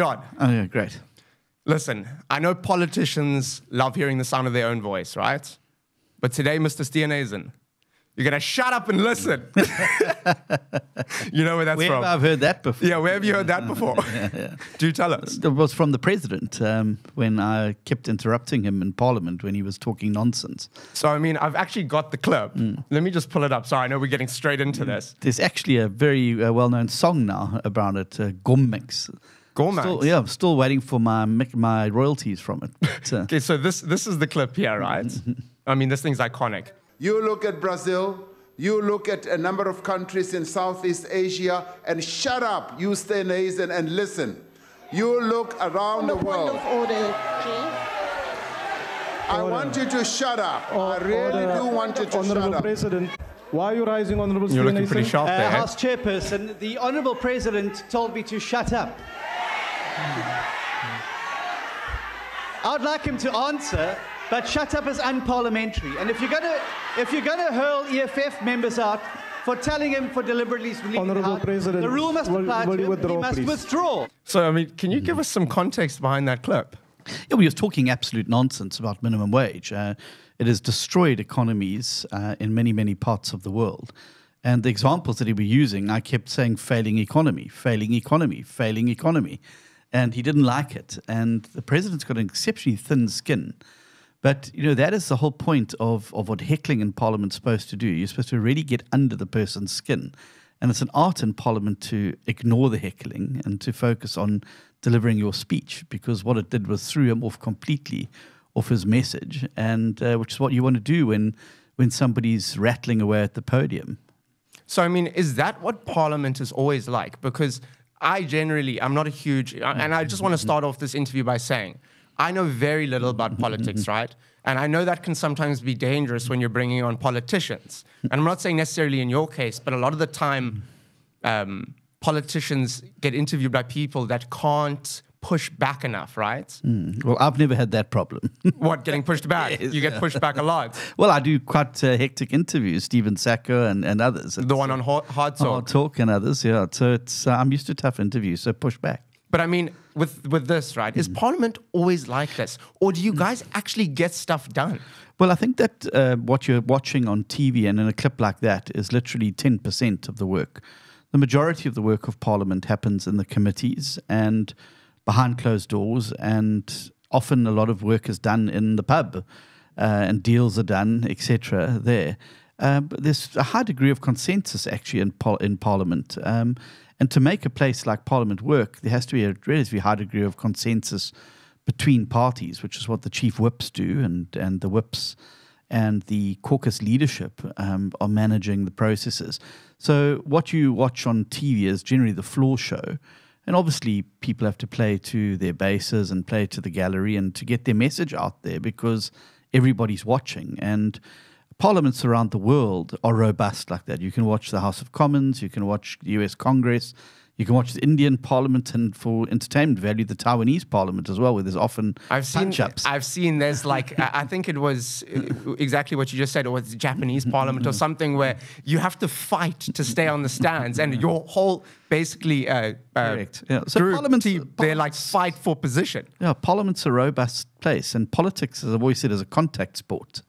John, Oh, yeah, great. listen, I know politicians love hearing the sound of their own voice, right? But today, Mr. Steenhuisen, you're going to shut up and listen. you know where that's Where from? have I heard that before? yeah, where have you heard that before? Do tell us. It was from the president um, when I kept interrupting him in Parliament when he was talking nonsense. So, I mean, I've actually got the clip. Let me just pull it up. Sorry, I know we're getting straight into this. There's actually a very uh, well-known song now about it, uh, Gommix. Gourmet. Still, yeah, I'm still waiting for my my royalties from it. But, uh, Okay, so this this is the clip here, right? I mean, this thing's iconic. You look at Brazil, you look at a number of countries in Southeast Asia, and shut up, you stay Nathan, and listen. You look around the Point world. of order, Chair. I want you to shut up. I really Order. do want you to Honorable shut up. President, why are you rising, Honorable You're looking Stephen pretty sharp Uh, there. House Chairperson, the Honourable President told me to shut up. I'd like him to answer, but shut up is unparliamentary. And if you're going to if you're going to hurl EFF members out for telling him for deliberately leaving Honourable out, President, the rule must will- apply will to you him. He must please? withdraw. So, I mean, can you give us some context behind that clip? yeah, we was talking absolute nonsense about minimum wage. Uh, it has destroyed economies uh, in many, many parts of the world. And the examples that he was using, I kept saying failing economy, failing economy, failing economy. And he didn't like it. And the president's got an exceptionally thin skin. But you know that is the whole point of, of what heckling in Parliament's supposed to do. You're supposed to really get under the person's skin, and it's an art in Parliament to ignore the heckling and to focus on delivering your speech. Because what it did was threw him off completely off his message, and uh, which is what you want to do when when somebody's rattling away at the podium. So, I mean, is that what Parliament is always like? Because I generally, I'm not a huge, and I just want to mm-hmm. start off this interview by saying, I know very little about mm-hmm. politics, mm-hmm. right? And I know that can sometimes be dangerous when you're bringing on politicians. And I'm not saying necessarily in your case, but a lot of the time, um, politicians get interviewed by people that can't push back enough, right? Well, I've never had that problem. What, getting pushed back? you get pushed back a lot. well, I do quite uh, hectic interviews, Stephen Sackur and, and others. The one on Hard, hard Talk. Hard Talk and others, yeah. So it's uh, I'm used to tough interviews, so push back. But I mean, with with this, right? Is Parliament always like this, or do you guys actually get stuff done? Well, I think that uh, what you're watching on TV and in a clip like that is literally 10% of the work. The majority of the work of Parliament happens in the committees and behind closed doors, and often a lot of work is done in the pub, uh, and deals are done, etc. There, um, there's a high degree of consensus actually in in Parliament, um, and to make a place like Parliament work, there has to be a relatively high degree of consensus between parties, which is what the chief whips do, and and the whips and the caucus leadership um, are managing the processes. So what you watch on TV is generally the floor show, and obviously people have to play to their bases and play to the gallery and to get their message out there because everybody's watching and. Parliaments around the world are robust like that. You can watch the House of Commons, you can watch the US Congress, you can watch the Indian Parliament, and for entertainment value, the Taiwanese Parliament as well, where there's often I've seen. punch-ups. I've seen. There's like. I think it was uh, exactly what you just said. It was the Japanese Parliament or something where you have to fight to stay on the stands, and your whole basically uh, uh, Correct. Yeah. So group team, they like fight for position. Yeah, Parliament's a robust place, and politics, as I've always said, is a contact sport,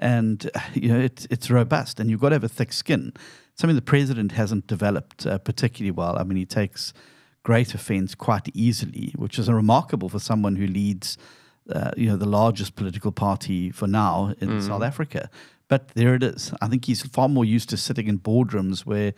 and you know it, it's robust, and you've got to have a thick skin. Something the president hasn't developed uh, particularly well. I mean, he takes great offence quite easily, which is remarkable for someone who leads, uh, you know, the largest political party for now in South Africa. But there it is. I think he's far more used to sitting in boardrooms where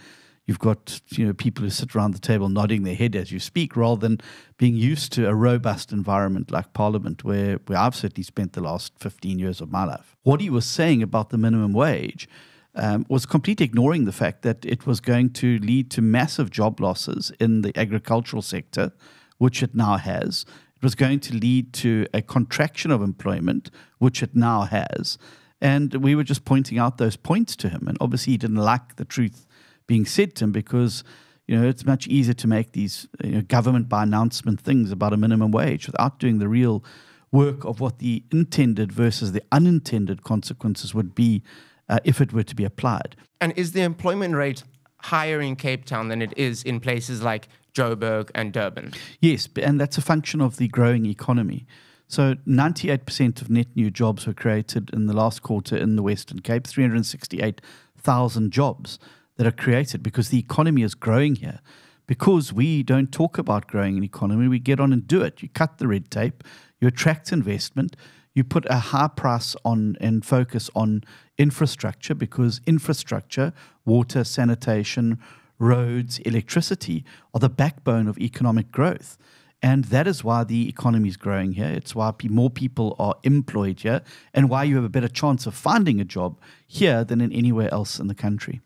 you've got you know people who sit around the table nodding their head as you speak, rather than being used to a robust environment like Parliament, where where I've certainly spent the last fifteen years of my life. What he was saying about the minimum wage. Um, was completely ignoring the fact that it was going to lead to massive job losses in the agricultural sector, which it now has. It was going to lead to a contraction of employment, which it now has. And we were just pointing out those points to him. And obviously, he didn't like the truth being said to him because, you know, it's much easier to make these you know, government by announcement things about a minimum wage without doing the real work of what the intended versus the unintended consequences would be uh, if it were to be applied. And is the employment rate higher in Cape Town than it is in places like Joburg, and Durban. Yes, and that's a function of the growing economy. So 98% of net new jobs were created in the last quarter in the Western Cape, 368,000 jobs that are created because the economy is growing here. Because we don't talk about growing an economy, we get on and do it. You cut the red tape, you attract investment, you put a high price on and focus on infrastructure because infrastructure, water, sanitation, roads, electricity are the backbone of economic growth. And that is why the economy is growing here. It's why more people are employed here and why you have a better chance of finding a job here than in anywhere else in the country.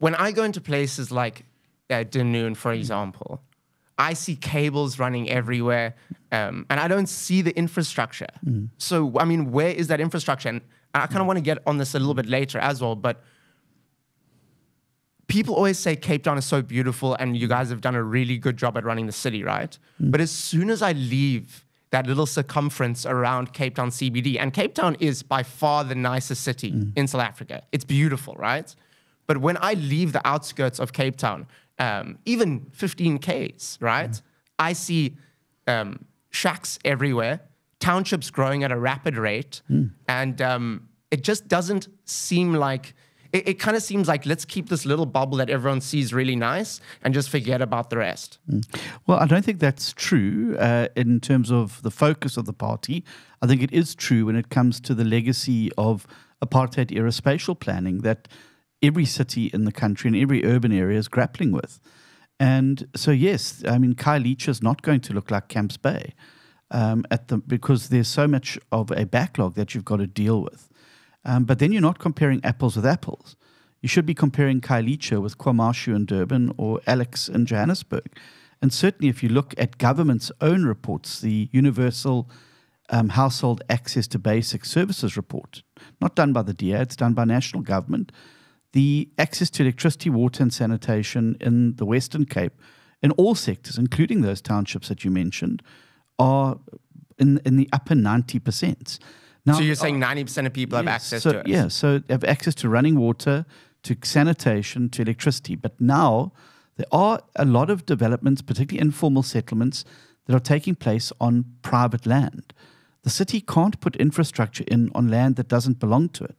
when I go into places like uh, Dunoon, for example, I see cables running everywhere, um, and I don't see the infrastructure. Mm. So, I mean, where is that infrastructure? And I kind of want to get on this a little bit later as well, but people always say Cape Town is so beautiful, and you guys have done a really good job at running the city, right? Mm. But as soon as I leave that little circumference around Cape Town CBD, and Cape Town is by far the nicest city mm. in South Africa. It's beautiful, right? But when I leave the outskirts of Cape Town, um, even 15 Ks, right? I see um, shacks everywhere, townships growing at a rapid rate, and um, it just doesn't seem like. It, it kind of seems like let's keep this little bubble that everyone sees really nice and just forget about the rest. Well, I don't think that's true uh, in terms of the focus of the party. I think it is true when it comes to the legacy of apartheid era spatial planning that every city in the country and every urban area is grappling with. And so, yes, I mean, Khayelitsha is not going to look like Camps Bay um, at the because there's so much of a backlog that you've got to deal with. Um, but then you're not comparing apples with apples. You should be comparing Khayelitsha with Kwamashu in Durban or Alex in Johannesburg. And certainly, if you look at government's own reports, the Universal um, Household Access to Basic Services report, not done by the DA, it's done by national government, the access to electricity, water, and sanitation in the Western Cape, in all sectors, including those townships that you mentioned, are in, in the upper 90%. Now, so you're saying uh, 90% of people have access so, to it? Yeah, so they have access to running water, to sanitation, to electricity. But now there are a lot of developments, particularly informal settlements, that are taking place on private land. The city can't put infrastructure in on land that doesn't belong to it.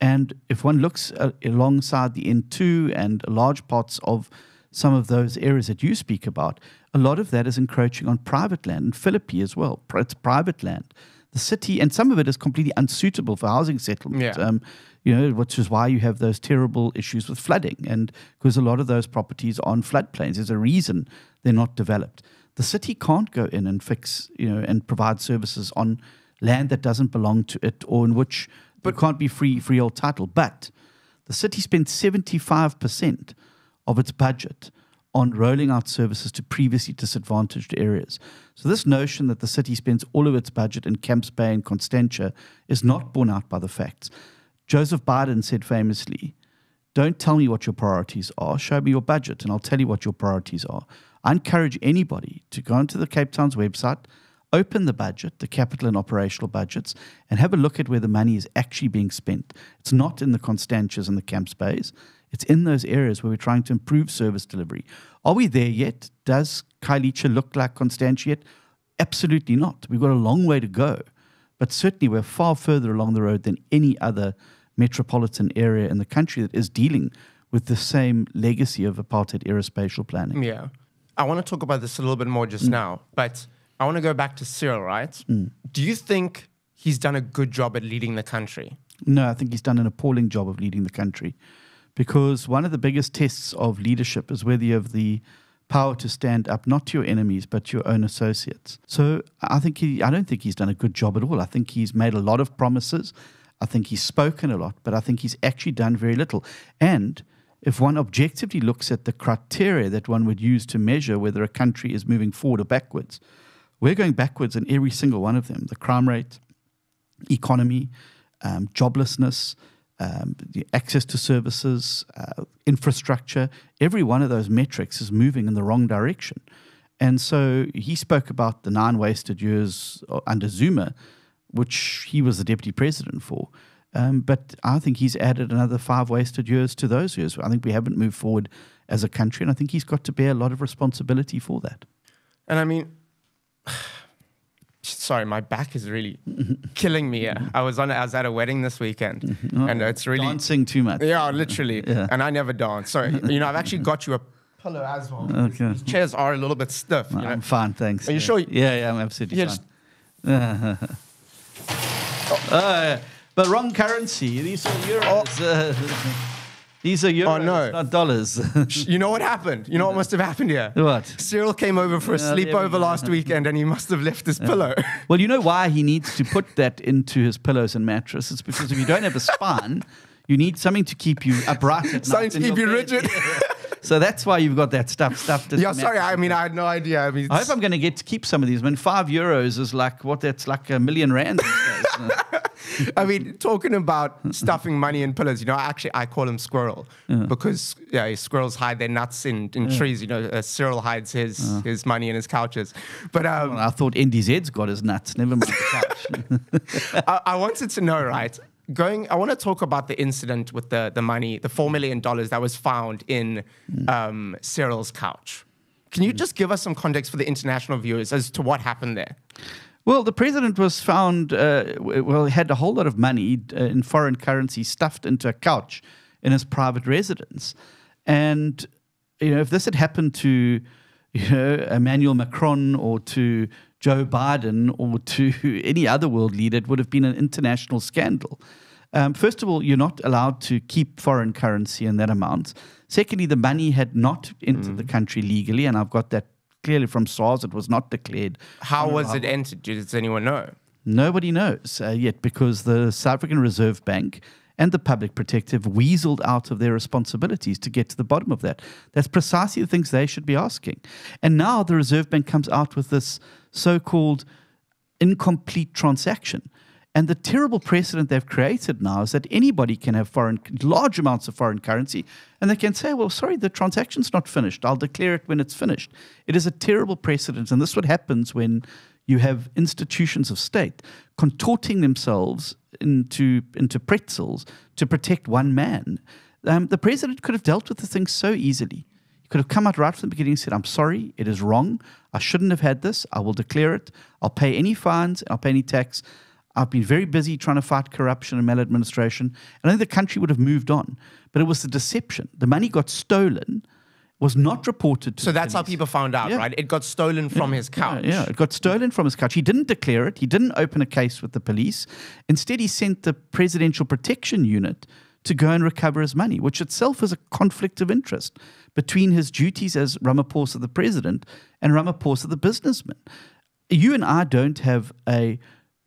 And if one looks uh, alongside the N2 and large parts of some of those areas that you speak about, a lot of that is encroaching on private land, and Philippi as well. It's private land. The city, and some of it is completely unsuitable for housing settlement. Yeah. Um, you know, which is why you have those terrible issues with flooding, and because a lot of those properties are on floodplains. There's a reason they're not developed. The city can't go in and fix, you know, and provide services on land that doesn't belong to it or in which but can't be free freehold title. But the city spent 75% of its budget on rolling out services to previously disadvantaged areas. So this notion that the city spends all of its budget in Camps Bay and Constantia is not borne out by the facts. Joseph Biden said famously, don't tell me what your priorities are, show me your budget and I'll tell you what your priorities are. I encourage anybody to go onto the Cape Town's website, open the budget, the capital and operational budgets, and have a look at where the money is actually being spent. It's not in the Constantias and the Camps Bays. It's in those areas where we're trying to improve service delivery. Are we there yet? Does Khayelitsha look like Constantia yet? Absolutely not. We've got a long way to go. But certainly we're far further along the road than any other metropolitan area in the country that is dealing with the same legacy of apartheid era spatial planning. Yeah. I want to talk about this a little bit more just Mm. now, but I want to go back to Cyril, right? Mm. Do you think he's done a good job at leading the country? No, I think he's done an appalling job of leading the country because one of the biggest tests of leadership is whether you have the power to stand up not to your enemies but to your own associates. So I think he I don't think he's done a good job at all. I think he's made a lot of promises. I think he's spoken a lot, but I think he's actually done very little. And if one objectively looks at the criteria that one would use to measure whether a country is moving forward or backwards, we're going backwards in every single one of them. The crime rate, economy, um, joblessness, um, the access to services, uh, infrastructure, every one of those metrics is moving in the wrong direction. And so he spoke about the nine wasted years uh, under Zuma, which he was the deputy president for. Um, but I think he's added another five wasted years to those years. I think we haven't moved forward as a country, and I think he's got to bear a lot of responsibility for that. And I mean, sorry, my back is really killing me. Yeah. I was on. I was at a wedding this weekend, and it's really Dancing too much. Yeah, literally. Yeah. And I never dance. So you know, I've actually got you a pillow as well. Okay. These chairs are a little bit stiff. You know? I'm fine, thanks. Are you yeah. sure? Yeah, yeah, I'm absolutely Yeah, fine. just- Uh, but wrong currency. These are euros. Uh, these are oh, euros, Oh, no. not dollars. you know what happened? You know what must have happened here? what? Cyril came over for a Yeah, we sleepover last weekend, and he must have left his pillow. Well, you know why he needs to put that into his pillows and mattress? It's because if you don't have a spine, you need something to keep you upright at Something night to keep you bed. rigid. So that's why you've got that stuff stuffed. yeah, sorry. I mean, I had no idea. I mean, I hope I'm going to get to keep some of these. I mean, five euros is like what? That's like a million rand. I mean, talking about stuffing money in pillows, you know, actually, I call him squirrel because yeah, squirrels hide their nuts in, in trees. You know, uh, Cyril hides his his money in his couches. But um, I thought NDZ's got his nuts. Never mind the couch. I, I wanted to know, right? Going, I want to talk about the incident with the the money, the four million dollars that was found in um, Cyril's couch. Can you just give us some context for the international viewers as to what happened there? Well, the president was found, uh, well, he had a whole lot of money uh, in foreign currency stuffed into a couch in his private residence. And, you know, if this had happened to, you know, Emmanuel Macron or to Joe Biden or to any other world leader, it would have been an international scandal. Um, first of all, you're not allowed to keep foreign currency in that amount. Secondly, the money had not entered the country legally, and I've got that clearly from SARS. It was not declared How was it entered? Does anyone know? Nobody knows uh, yet because the South African Reserve Bank and the public protector weaseled out of their responsibilities to get to the bottom of that. That's precisely the things they should be asking. And now the Reserve Bank comes out with this so called incomplete transaction. And the terrible precedent they've created now is that anybody can have foreign, large amounts of foreign currency, and they can say, "Well, sorry, the transaction's not finished. I'll declare it when it's finished." It is a terrible precedent, and this is what happens when you have institutions of state contorting themselves into into pretzels to protect one man. Um, the president could have dealt with the thing so easily. He could have come out right from the beginning and said, I'm sorry, it is wrong. I shouldn't have had this. I will declare it. I'll pay any fines, I'll pay any tax. I've been very busy trying to fight corruption and maladministration. And I think the country would have moved on. But it was the deception. The money got stolen, was not reported to So that's how people found out, Yeah. right? It got stolen from his couch. Yeah, it got stolen from his couch. He didn't declare it. He didn't open a case with the police. Instead, he sent the Presidential Protection Unit to go and recover his money, which itself is a conflict of interest between his duties as Ramaphosa the president and Ramaphosa the businessman. You and I don't have a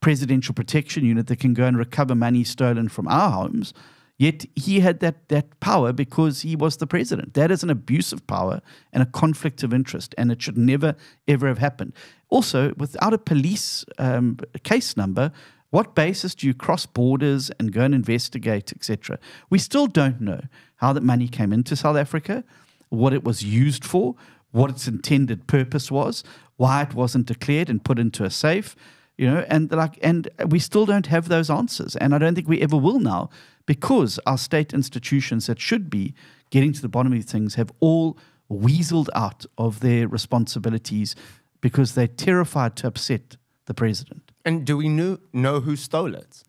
Presidential Protection Unit that can go and recover money stolen from our homes. Yet he had that, that power because he was the president. That is an abuse of power and a conflict of interest, and it should never, ever have happened. Also, without a police um, case number, what basis do you cross borders and go and investigate, etc.? We still don't know how that money came into South Africa, what it was used for, what its intended purpose was, why it wasn't declared and put into a safe you know and like and we still don't have those answers and i don't think we ever will now because our state institutions that should be getting to the bottom of things have all weaseled out of their responsibilities because they're terrified to upset the president And do we knew, know who stole it?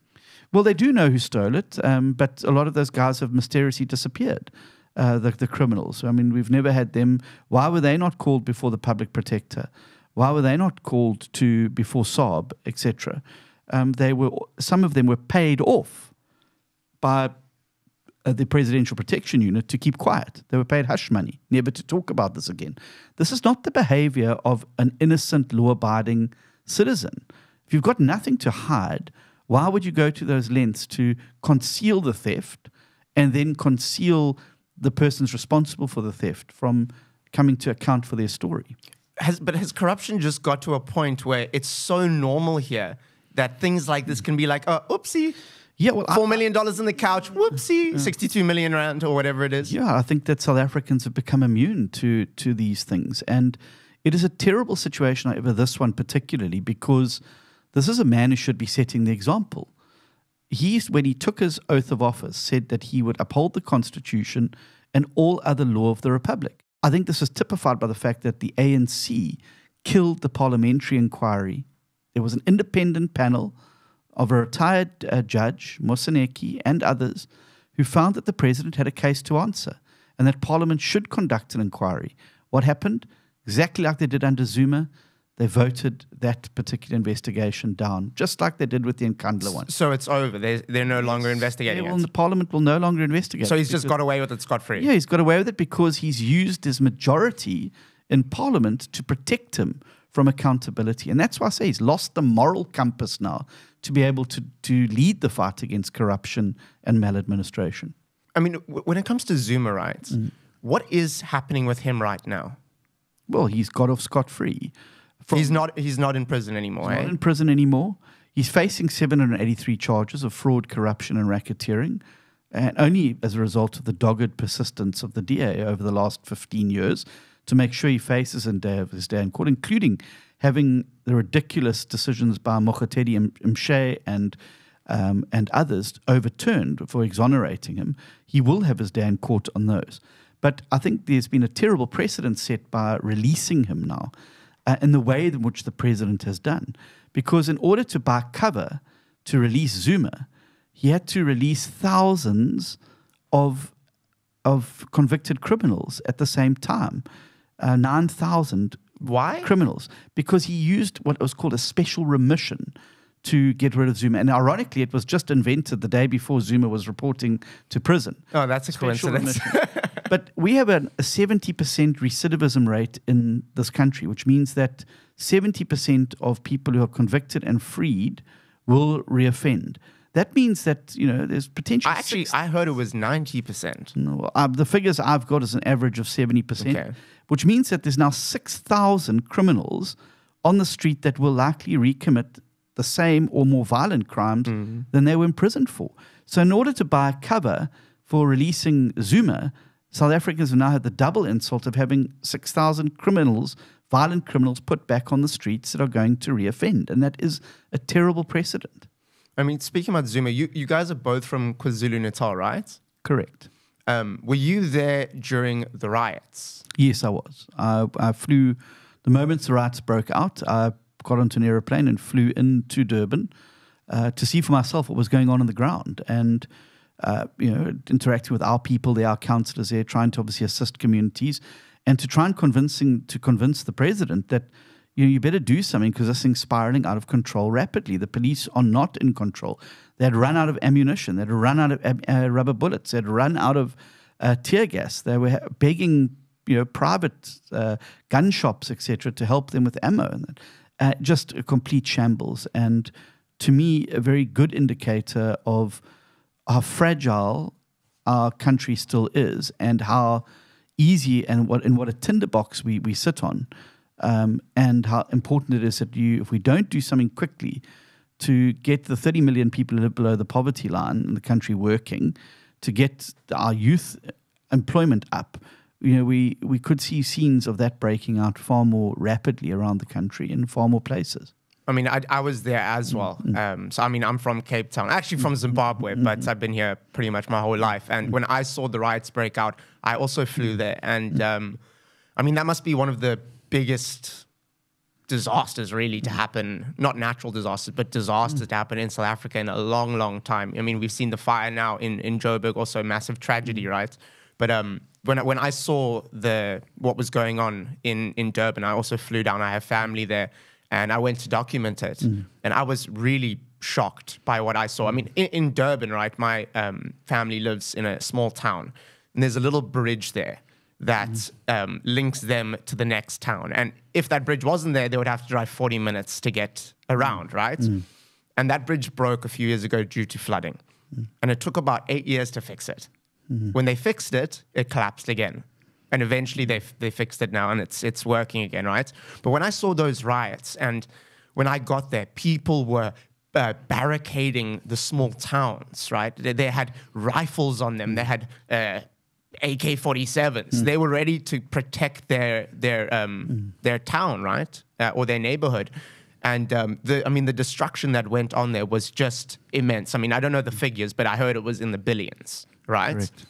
well they do know who stole it um, but a lot of those guys have mysteriously disappeared uh, the, the criminals i mean we've never had them why were they not called before the public protector why were they not called to before SARB, etc.? Um, they were some of them were paid off by uh, the Presidential Protection Unit to keep quiet. They were paid hush money, never to talk about this again. This is not the behavior of an innocent, law-abiding citizen. If you've got nothing to hide, why would you go to those lengths to conceal the theft and then conceal the persons responsible for the theft from coming to account for their story? Has, but has corruption just got to a point where it's so normal here that things like this can be like, oh, oopsie, Yeah, well, I- four million dollars in the couch, whoopsie, 62 million rand or whatever it is. Yeah, I think that South Africans have become immune to to these things, and it is a terrible situation over this one particularly because this is a man who should be setting the example. He, when he took his oath of office, said that he would uphold the Constitution and all other law of the Republic. I think this is typified by the fact that the ANC killed the parliamentary inquiry. There was an independent panel of a retired uh, judge, Moseneke, and others who found that the president had a case to answer and that parliament should conduct an inquiry. What happened? Exactly like they did under Zuma, they voted that particular investigation down, just like they did with the Nkandla one. So it's over. They're, they're no longer investigating will- it. the parliament will no longer investigate. So he's just got away with it scot free. yeah, he's got away with it because he's used his majority in Parliament to protect him from accountability. And that's why I say he's lost the moral compass now to be able to, to lead the fight against corruption and maladministration. I mean, w- when it comes to Zuma rights, Mm. what is happening with him right now? Well, he's got off scot free. he's not. He's not in prison anymore. He's eh? not in prison anymore. He's facing 783 charges of fraud, corruption, and racketeering, and only as a result of the dogged persistence of the DA over the last 15 years to make sure he faces in day of his day in court, including having the ridiculous decisions by Mokotedi M- Mpshe and um, and others overturned for exonerating him. He will have his day in court on those. But I think there's been a terrible precedent set by releasing him now uh, in the way in which the president has done. Because in order to buy cover to release Zuma, he had to release thousands of, of convicted criminals at the same time. Uh, 9,000 Why? criminals because he used what was called a special remission to get rid of Zuma. And ironically, it was just invented the day before Zuma was reporting to prison. Oh, that's a Special coincidence. but we have a, a 70% recidivism rate in this country, which means that 70% of people who are convicted and freed will reoffend. That means that, you know, there's potentially I actually, I heard it was ninety percent. no, uh, the figures I've got is an average of 70%, Okay. Which means that there's now 6,000 criminals on the street that will likely recommit the same or more violent crimes hmm. than they were imprisoned for. So, in order to buy cover for releasing Zuma, South Africans have now had the double insult of having 6,000 criminals, violent criminals, put back on the streets that are going to reoffend. And that is a terrible precedent. I mean, speaking about Zuma, you, you guys are both from KwaZulu Natal, right? Correct. Um, were you there during the riots? Yes, I was. I, I flew the moment the riots broke out. I got onto an aeroplane and flew into Durban uh, to see for myself what was going on on the ground, and uh, you know, interacting with our people, there, our councillors there, trying to obviously assist communities, and to try and convincing to convince the president that you know you better do something because this thing's spiraling out of control rapidly. The police are not in control. They had run out of ammunition. They had run out of uh, rubber bullets. They had run out of uh, tear gas. They were begging, you know, private uh, gun shops, etc., to help them with ammo, and. Uh, just a complete shambles. And to me, a very good indicator of how fragile our country still is, and how easy and what in what a tinderbox we we sit on, um, and how important it is that you, if we don't do something quickly, to get the 30 million people who live below the poverty line in the country working, to get our youth employment up, you know, we, we could see scenes of that breaking out far more rapidly around the country in far more places. I mean, I, I was there as mm, well. Mm. Um, so, I mean, I'm from Cape Town, actually from mm, Zimbabwe, but I've been here pretty much my whole life. And when I saw the riots break out, I also flew there. And um, I mean, that must be one of the biggest disasters really to happen, not natural disasters, but disasters to happen in South Africa in a long, long time. I mean, we've seen the fire now in, in Joburg, also a massive tragedy, right? But um, when, I- when I saw the what was going on in, in Durban, I also flew down. I have family there, and I went to document it. And I was really shocked by what I saw. I mean, in, in Durban, right, my um, family lives in a small town, and there's a little bridge there that um, links them to the next town. And if that bridge wasn't there, they would have to drive 40 minutes to get around, right? And that bridge broke a few years ago due to flooding. And it took about eight years to fix it. When they fixed it, it collapsed again. And eventually they, f- they fixed it now and it's, it's working again, right? But when I saw those riots and when I got there, people were uh, barricading the small towns, right? They, they had rifles on them. They had uh, AK-47s. They were ready to protect their their um, their town, right, uh, or their neighborhood. And um, the, I mean, the destruction that went on there was just immense. I mean, I don't know the figures, but I heard it was in the billions, right? Correct.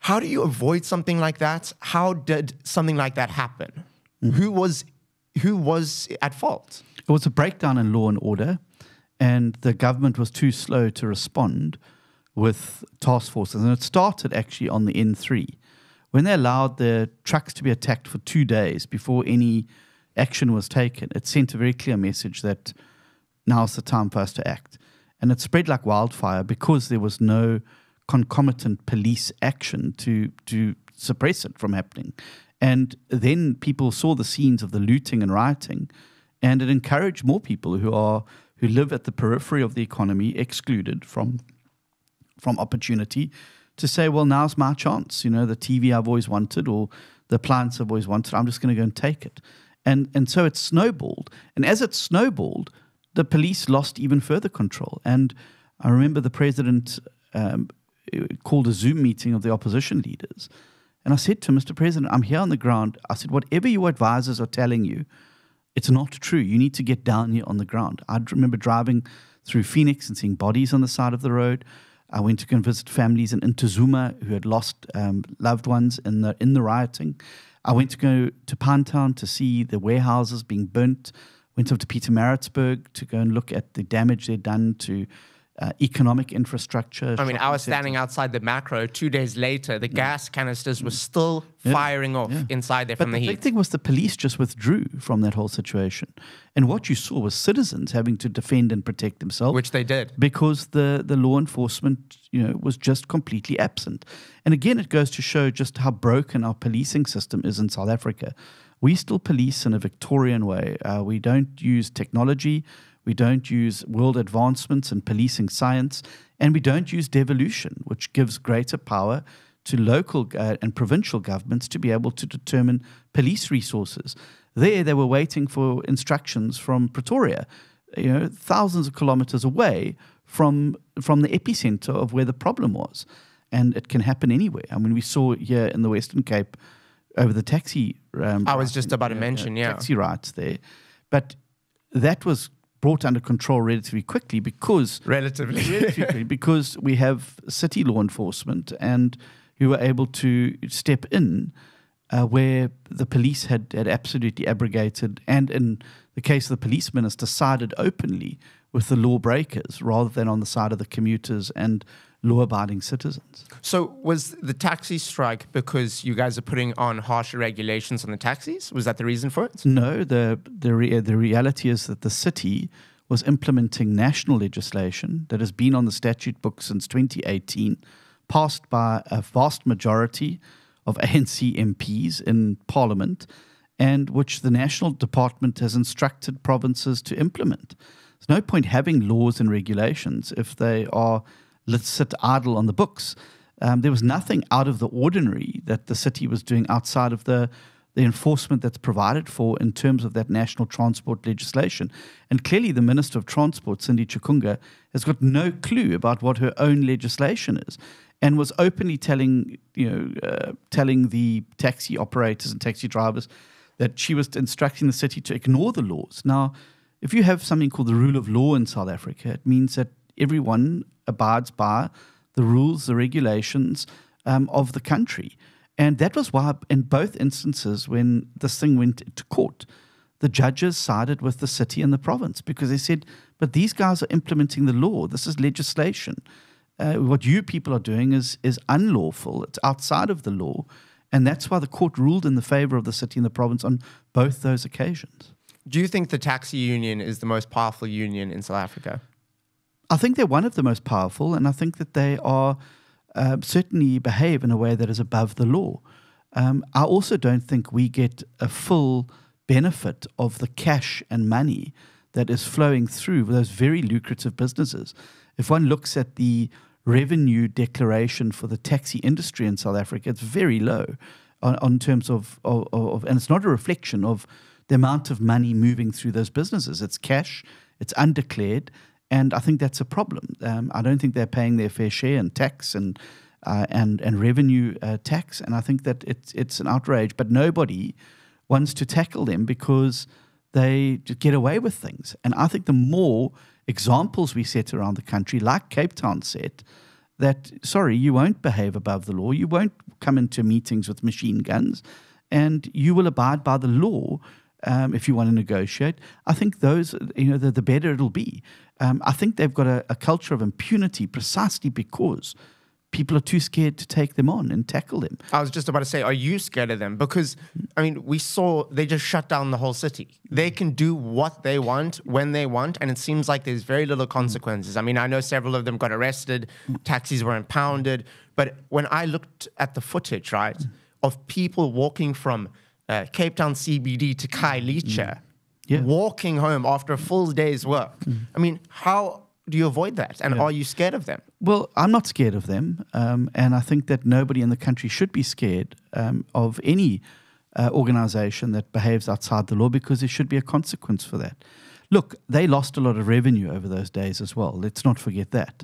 How do you avoid something like that? How did something like that happen? Who was who was at fault? It was a breakdown in law and order, and the government was too slow to respond with task forces. And it started actually on the N3. When they allowed the trucks to be attacked for two days before any action was taken, it sent a very clear message that now's the time for us to act. And it spread like wildfire because there was no concomitant police action to, to suppress it from happening. And then people saw the scenes of the looting and rioting, and it encouraged more people who are who live at the periphery of the economy, excluded from from opportunity, to say, well, now's my chance. You know, the TV I've always wanted, or the plants I've always wanted. I'm just going to go and take it, and and so it snowballed. And as it snowballed, the police lost even further control. And I remember the president um, called a Zoom meeting of the opposition leaders. And I said to him, Mr. President, I'm here on the ground. I said, whatever your advisors are telling you, it's not true. You need to get down here on the ground. I remember driving through Phoenix and seeing bodies on the side of the road. I went to go and visit families in Ntuzuma who had lost um, loved ones in the in the rioting. I went to go to Pinetown to see the warehouses being burnt. Went up to Pietermaritzburg to go and look at the damage they'd done to uh, economic infrastructure. I mean, I was standing centres. outside the Makro two days later. The gas canisters were still firing off yeah. inside there But from the the big thing was the police just withdrew from that whole situation. And what you saw was citizens having to defend and protect themselves. Which they did. Because the, the law enforcement, you know, was just completely absent. And again, it goes to show just how broken our policing system is in South Africa. We still police in a Victorian way. Uh, we don't use technology. We don't use world advancements in policing science. And we don't use devolution, which gives greater power to local uh, and provincial governments to be able to determine police resources. There, they were waiting for instructions from Pretoria, you know, thousands of kilometers away from from the epicenter of where the problem was, and it can happen anywhere. I mean, we saw here in the Western Cape over the taxi. Um, I was just about to mention, yeah. taxi rights there, but that was brought under control relatively quickly because Relatively. relatively because we have city law enforcement and who were able to step in uh, where the police had, had absolutely abrogated, and in the case of the police minister, sided openly with the lawbreakers rather than on the side of the commuters and law abiding citizens. So was the taxi strike because you guys are putting on harsher regulations on the taxis? Was that the reason for it? No, the the rea- the reality is that the city was implementing national legislation that has been on the statute book since 2018, passed by a vast majority of ANC MPs in Parliament, and which the national department has instructed provinces to implement. There's no point having laws and regulations if they are let sit idle on the books. Um, there was nothing out of the ordinary that the city was doing outside of the the enforcement that's provided for in terms of that national transport legislation. And clearly, the Minister of Transport, Cindy Chikunga, has got no clue about what her own legislation is, and was openly telling you know uh, telling the taxi operators and taxi drivers that she was instructing the city to ignore the laws. Now, if you have something called the rule of law in South Africa, it means that everyone abides by the rules, the regulations um, of the country. And that was why, in both instances, when this thing went to court, the judges sided with the city and the province because they said, but these guys are implementing the law. This is legislation. Uh, what you people are doing is, is unlawful, it's outside of the law. And that's why the court ruled in the favor of the city and the province on both those occasions. Do you think the taxi union is the most powerful union in South Africa? I think they're one of the most powerful, and I think that they are uh, certainly behave in a way that is above the law. Um, I also don't think we get a full benefit of the cash and money that is flowing through those very lucrative businesses. If one looks at the revenue declaration for the taxi industry in South Africa, it's very low on, on terms of, of, of, and it's not a reflection of the amount of money moving through those businesses. It's cash, it's undeclared, and I think that's a problem. Um, I don't think they're paying their fair share in tax and uh, and and revenue uh, tax, and I think that it's it's an outrage. But nobody wants to tackle them because they get away with things. And I think the more examples we set around the country, like Cape Town set, that, sorry, you won't behave above the law. You won't come into meetings with machine guns, and you will abide by the law um, if you want to negotiate. I think those, you know, the, the better it'll be. Um, I think they've got a, a culture of impunity precisely because people are too scared to take them on and tackle them. I was just about to say, are you scared of them? Because, I mean, we saw they just shut down the whole city. They can do what they want when they want, and it seems like there's very little consequences. I mean, I know several of them got arrested, taxis were impounded, but when I looked at the footage, right, of people walking from uh, Cape Town CBD to Khayelitsha, Yeah. walking home after a full day's work, I mean, how do you avoid that? And are you scared of them? Well, I'm not scared of them, um, and I think that nobody in the country should be scared um, of any uh, organization that behaves outside the law because there should be a consequence for that. Look, they lost a lot of revenue over those days as well. Let's not forget that.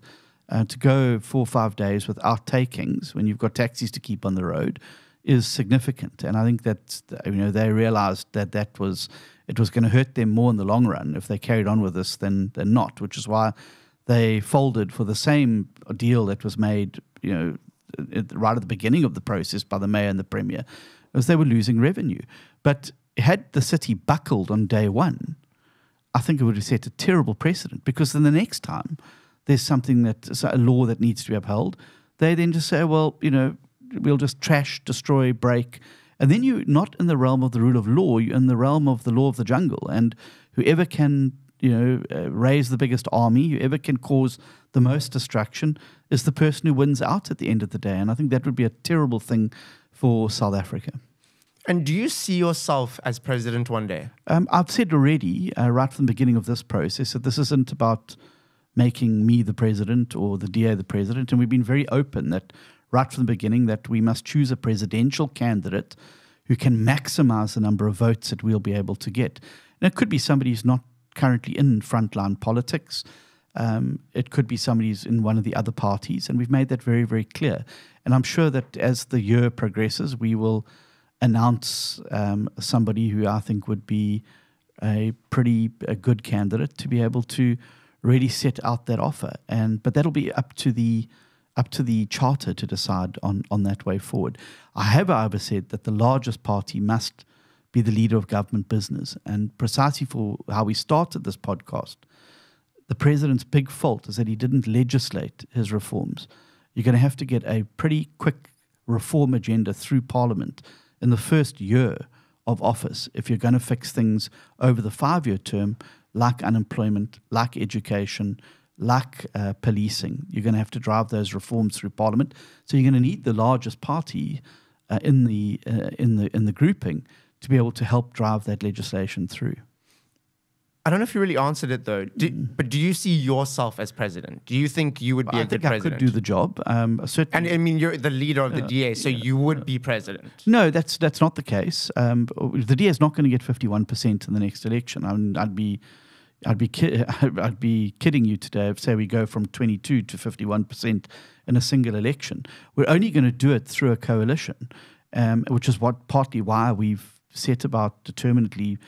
Uh, to go four or five days without takings when you've got taxis to keep on the road is significant, and I think that you know they realized that that was it was going to hurt them more in the long run if they carried on with this than than not, which is why they folded for the same deal that was made, you know, right at the beginning of the process by the mayor and the premier, as they were losing revenue. But had the city buckled on day one, I think it would have set a terrible precedent because then the next time there's something that a law that needs to be upheld, they then just say, well, you know, we'll just trash, destroy, break. And then you're not in the realm of the rule of law, you're in the realm of the law of the jungle. And whoever can, you know, uh, raise the biggest army, whoever can cause the most destruction is the person who wins out at the end of the day. And I think that would be a terrible thing for South Africa. And do you see yourself as president one day? Um, I've said already, uh, right from the beginning of this process, that this isn't about making me the president or the DA the president. And we've been very open that right from the beginning that we must choose a presidential candidate who can maximize the number of votes that we'll be able to get. And it could be somebody who's not currently in frontline politics. Um, it could be somebody who's in one of the other parties. And we've made that very, very clear. And I'm sure that as the year progresses, we will announce um, somebody who I think would be a pretty a good candidate to be able to really set out that offer. And but that'll be up to the up to the charter to decide on on that way forward. I have, however, said that the largest party must be the leader of government business, and precisely for how we started this podcast, the president's big fault is that he didn't legislate his reforms. You're going to have to get a pretty quick reform agenda through Parliament in the first year of office if you're going to fix things over the five year term, like unemployment, like education, like uh, policing. You're going to have to drive those reforms through Parliament. So you're going to need the largest party uh, in the uh, in the in the grouping to be able to help drive that legislation through. I don't know if you really answered it though. Do, But do you see yourself as president? Do you think you would be a I good think I president? could do the job. Um, certainly. and I mean, you're the leader of the DA, so you would be president. No, that's that's not the case. Um, the DA is not going to get fifty one percent in the next election. I mean, I'd be, I'd be, ki- I'd be kidding you today if say we go from twenty two to fifty one percent in a single election. We're only going to do it through a coalition, um, which is what partly why we've set about determinedly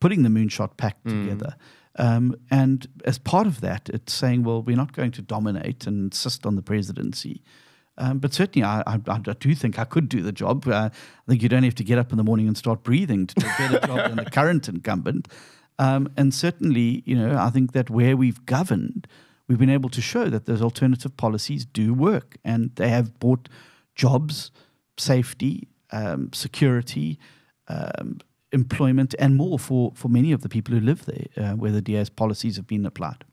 putting the Moonshot Pact together. Um, and as part of that, it's saying, well, we're not going to dominate and insist on the presidency. Um, but certainly, I, I, I do think I could do the job. Uh, I think you don't have to get up in the morning and start breathing to do a better job than the current incumbent. Um, and certainly, you know, I think that where we've governed, we've been able to show that those alternative policies do work, and they have brought jobs, safety, um, security, um, employment, and more for, for many of the people who live there, uh, where the DA's policies have been applied.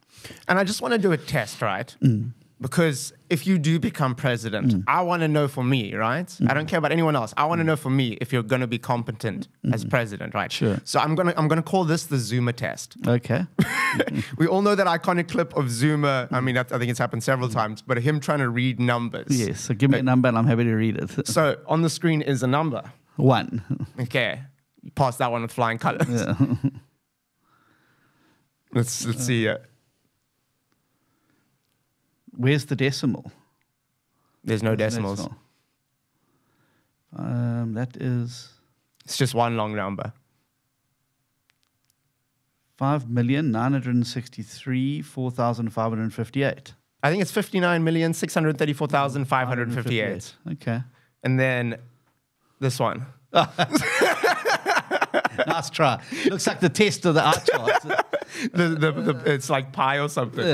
And I just want to do a test, right? Mm. Because if you do become president, I want to know for me, right? Mm. I don't care about anyone else. I want to know for me if you're going to be competent as president, right? Mm. Sure. So I'm gonna I'm gonna call this the Zuma test. Okay. we all know that iconic clip of Zuma. I mean, I think it's happened several times, but him trying to read numbers. yes. So give me a number and I'm happy to read it. So on the screen is a number. One. Okay, pass that one with flying colors. Yeah. Let's let's see. Uh, Where's the decimal? there's no There's decimals. decimal. Um, that is It's just one long number. five million nine hundred sixty-three four thousand five hundred fifty-eight. I think it's 59,634,558. Okay. And then this one. nice try. Looks like the test of the art chart. the, the, the, it's like pie or something.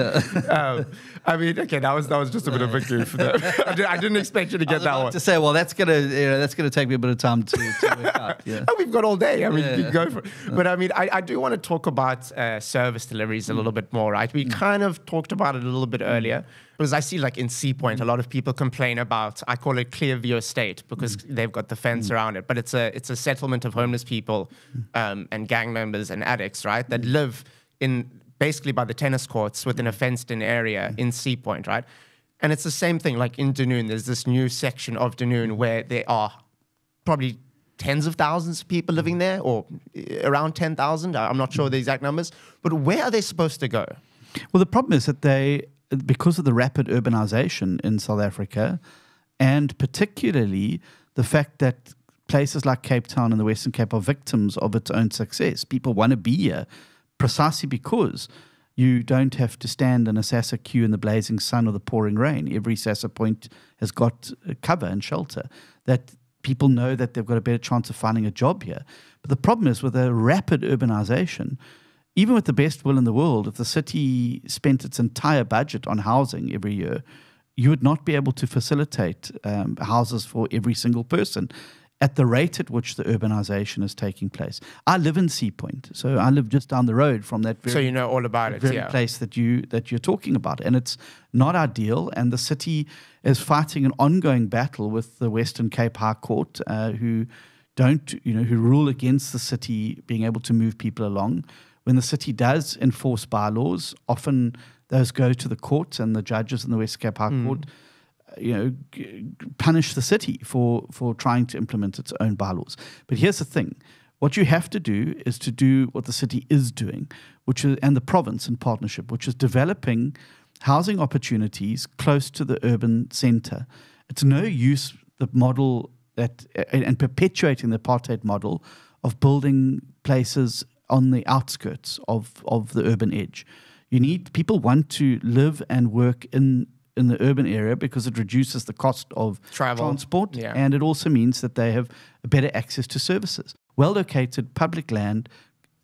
Um, I mean, okay, that was that was just a bit of a goof. I, did, I didn't expect you to get that one. to say, well, that's gonna you know, that's gonna take me a bit of time to, to work out. Yeah. Oh, we've got all day. I mean, you Yeah. go for it. Uh. But I mean, I, I do want to talk about uh, service deliveries a little mm. bit more, right? We mm. kind of talked about it a little bit mm. earlier because I see, like in Sea Point, a lot of people complain about. I call it Clearview Estate because they've got the fence around it, but it's a it's a settlement of homeless people um, and gang members and addicts, right? That live in basically by the tennis courts within a mm. fenced-in area mm. in Sea Point, right? And it's the same thing. Like in Dunoon, there's this new section of Dunoon mm. where there are probably tens of thousands of people living there or uh, around 10,000. I'm not sure the exact numbers. But where are they supposed to go? Well, the problem is that they, because of the rapid urbanization in South Africa, and particularly the fact that places like Cape Town and the Western Cape are victims of its own success. People want to be here precisely because you don't have to stand in a SASSA queue in the blazing sun or the pouring rain. Every SASSA point has got uh, cover and shelter. That people know that they've got a better chance of finding a job here. But the problem is with a rapid urbanization, even with the best will in the world, if the city spent its entire budget on housing every year, you would not be able to facilitate um, houses for every single person at the rate at which the urbanization is taking place. I live in Sea Point, so I live just down the road from that very So you know all about it. very Yeah. place that you that you're talking about, and it's not ideal. And the city is fighting an ongoing battle with the Western Cape High Court, uh, who don't you know who rule against the city being able to move people along. When the city does enforce bylaws, often those go to the courts, and the judges in the West Cape High Court you know, g- punish the city for for trying to implement its own bylaws. But here's the thing: what you have to do is to do what the city is doing, which is and the province in partnership, which is developing housing opportunities close to the urban centre. It's no use the model that and and perpetuating the apartheid model of building places on the outskirts of of the urban edge. You need people want to live and work in in the urban area because it reduces the cost of Travel, transport yeah. and it also means that they have better access to services. Well located public land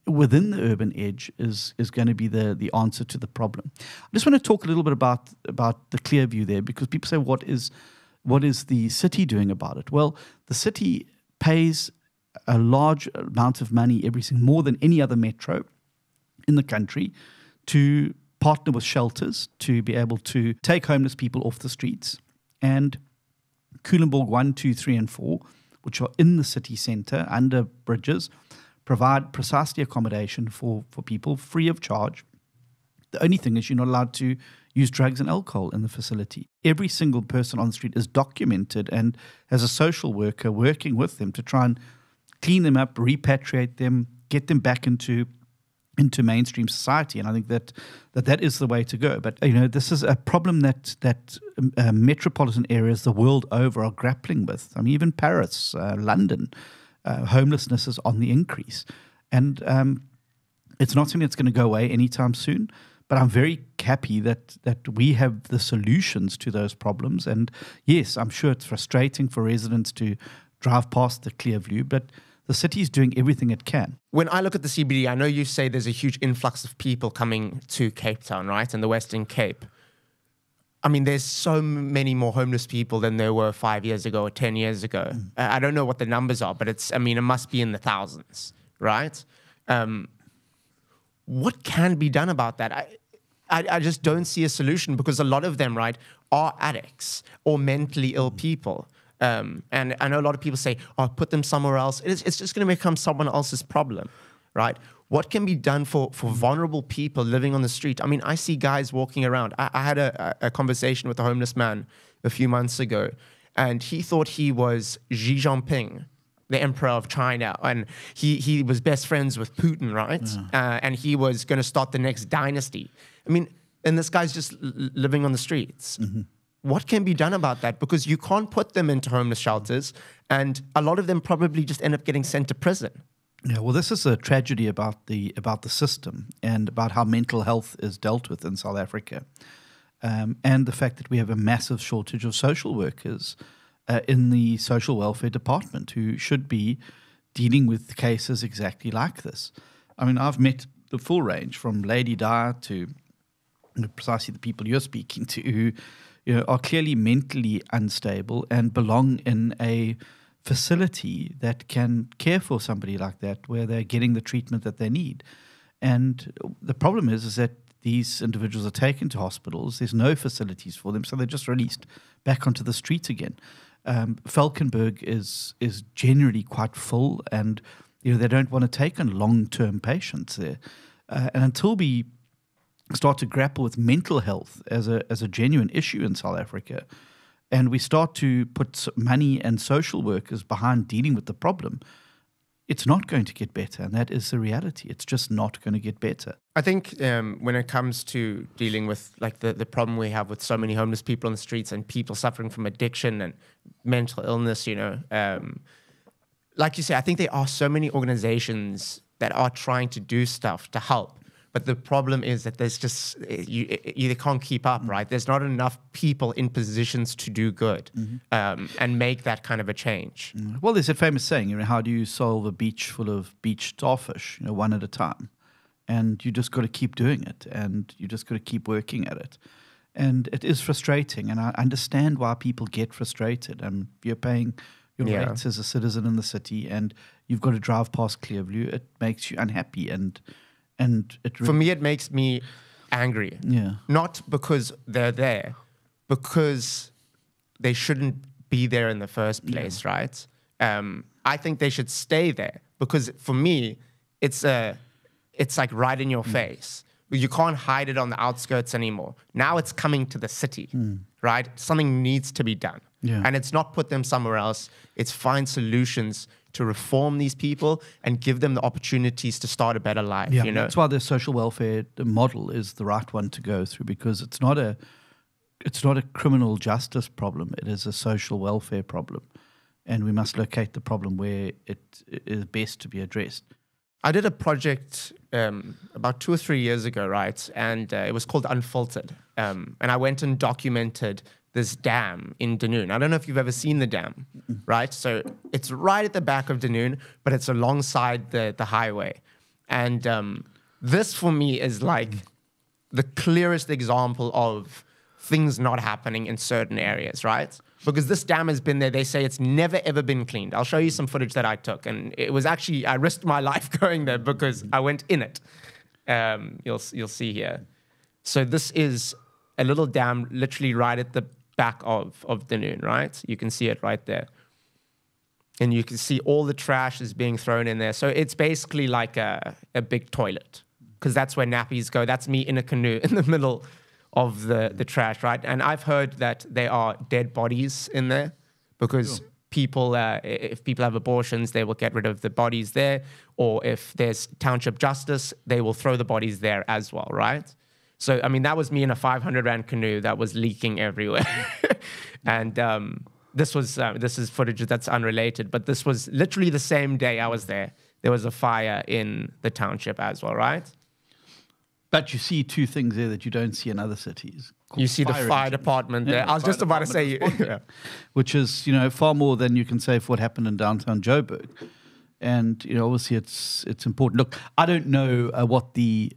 within the urban edge is is going to be the the answer to the problem. I just want to talk a little bit about about the clear view there because people say what is what is the city doing about it? Well, the city pays a large amount of money every single more than any other metro in the country to partner with shelters to be able to take homeless people off the streets. And Culemborg 1, 2, 3, and 4, which are in the city centre under bridges, provide precisely accommodation for, for people free of charge. The only thing is you're not allowed to use drugs and alcohol in the facility. Every single person on the street is documented and has a social worker working with them to try and clean them up, repatriate them, get them back into into mainstream society, and I think that that, that is the way to go. But you know, this is a problem that that um, uh, metropolitan areas the world over are grappling with. I mean, even Paris, uh, London, uh, homelessness is on the increase, and um, it's not something that's going to go away anytime soon. But I'm very happy that that we have the solutions to those problems. And yes, I'm sure it's frustrating for residents to drive past the Clearview, but the city is doing everything it can. When I look at the CBD, I know you say there's a huge influx of people coming to Cape Town, right? And the Western Cape. I mean, there's so many more homeless people than there were five years ago or 10 years ago. Mm. I don't know what the numbers are, but it's, I mean, it must be in the thousands, right? Um, what can be done about that? I, I, I just don't see a solution because a lot of them, right, are addicts or mentally ill people. Um, and I know a lot of people say, oh, put them somewhere else. It's, it's just going to become someone else's problem, right? What can be done for, for vulnerable people living on the street? I mean, I see guys walking around. I, I had a, a conversation with a homeless man a few months ago, and he thought he was Xi Jinping the emperor of China, and he he was best friends with Putin, right? Uh, and he was going to start the next dynasty. I mean, and this guy's just living on the streets. What can be done about that? Because you can't put them into homeless shelters, and a lot of them probably just end up getting sent to prison. Yeah, well, this is a tragedy about the about the system and about how mental health is dealt with in South Africa. um, and the fact that we have a massive shortage of social workers uh, in the social welfare department who should be dealing with cases exactly like this. I mean, I've met the full range from Lady Di to precisely the people you're speaking to who you know, are clearly mentally unstable and belong in a facility that can care for somebody like that where they're getting the treatment that they need. And the problem is, is that these individuals are taken to hospitals. There's no facilities for them, so they're just released back onto the streets again. Um, Valkenberg is is generally quite full, and you know they don't want to take on long term patients there. Uh, and until we start to grapple with mental health as a as a genuine issue in South Africa, and we start to put money and social workers behind dealing with the problem, it's not going to get better, and that is the reality. It's just not going to get better. I think um, when it comes to dealing with like the, the problem we have with so many homeless people on the streets and people suffering from addiction and mental illness, you know, um, like you say, I think there are so many organizations that are trying to do stuff to help. But the problem is that there's just eh, you, you they can't keep up, mm-hmm. right? There's not enough people in positions to do good mm-hmm. um, and make that kind of a change. Mm-hmm. Well, there's a famous saying, you know, how do you solve a beach full of beach starfish, you know, one at a time? And you just got to keep doing it and you just got to keep working at it. And it is frustrating. And I understand why people get frustrated. And you're paying your Yeah. rates as a citizen in the city and you've got to drive past Clearview. It makes you unhappy. And, and it For me, it makes me angry. Yeah. Not because they're there, because they shouldn't be there in the first place, right? Um, I think they should stay there because for me, it's a, it's like right in your face. You can't hide it on the outskirts anymore. Now it's coming to the city, right? Something needs to be done. Yeah. And it's not put them somewhere else. It's find solutions to reform these people and give them the opportunities to start a better life. Yeah, you know, that's why the social welfare model is the right one to go through because it's not a it's not a criminal justice problem. It is a social welfare problem, and we must locate the problem where it is best to be addressed. I did a project um, about two or three years ago, right? And uh, it was called Unfiltered. Um, and I went and documented this dam in Dunoon. I don't know if you've ever seen the dam, right? So it's right at the back of Dunoon, but it's alongside the, the highway. And um, this for me is like the clearest example of things not happening in certain areas, right? Because this dam has been there. They say it's never ever been cleaned. I'll show you some footage that I took, and it was actually I risked my life going there because I went in it. Um, you'll you'll see here. So this is a little dam, literally right at the back of of Dunoon, right? You can see it right there, and you can see all the trash is being thrown in there. So it's basically like a a big toilet because that's where nappies go. That's me in a canoe in the middle of the, the trash, right? And I've heard that there are dead bodies in there because people, uh, if people have abortions, they will get rid of the bodies there. Or if there's township justice, they will throw the bodies there as well, right? So, I mean, that was me in a 500 rand canoe that was leaking everywhere. and um, this was, uh, this is footage that's unrelated, but this was literally the same day I was there. There was a fire in the township as well, right? But you see two things there that you don't see in other cities. You see the fire engine. department Yeah, there. I was just about to say, yeah. which is you know far more than you can say for what happened in downtown Joburg. And you know, obviously, it's it's important. Look, I don't know uh, what the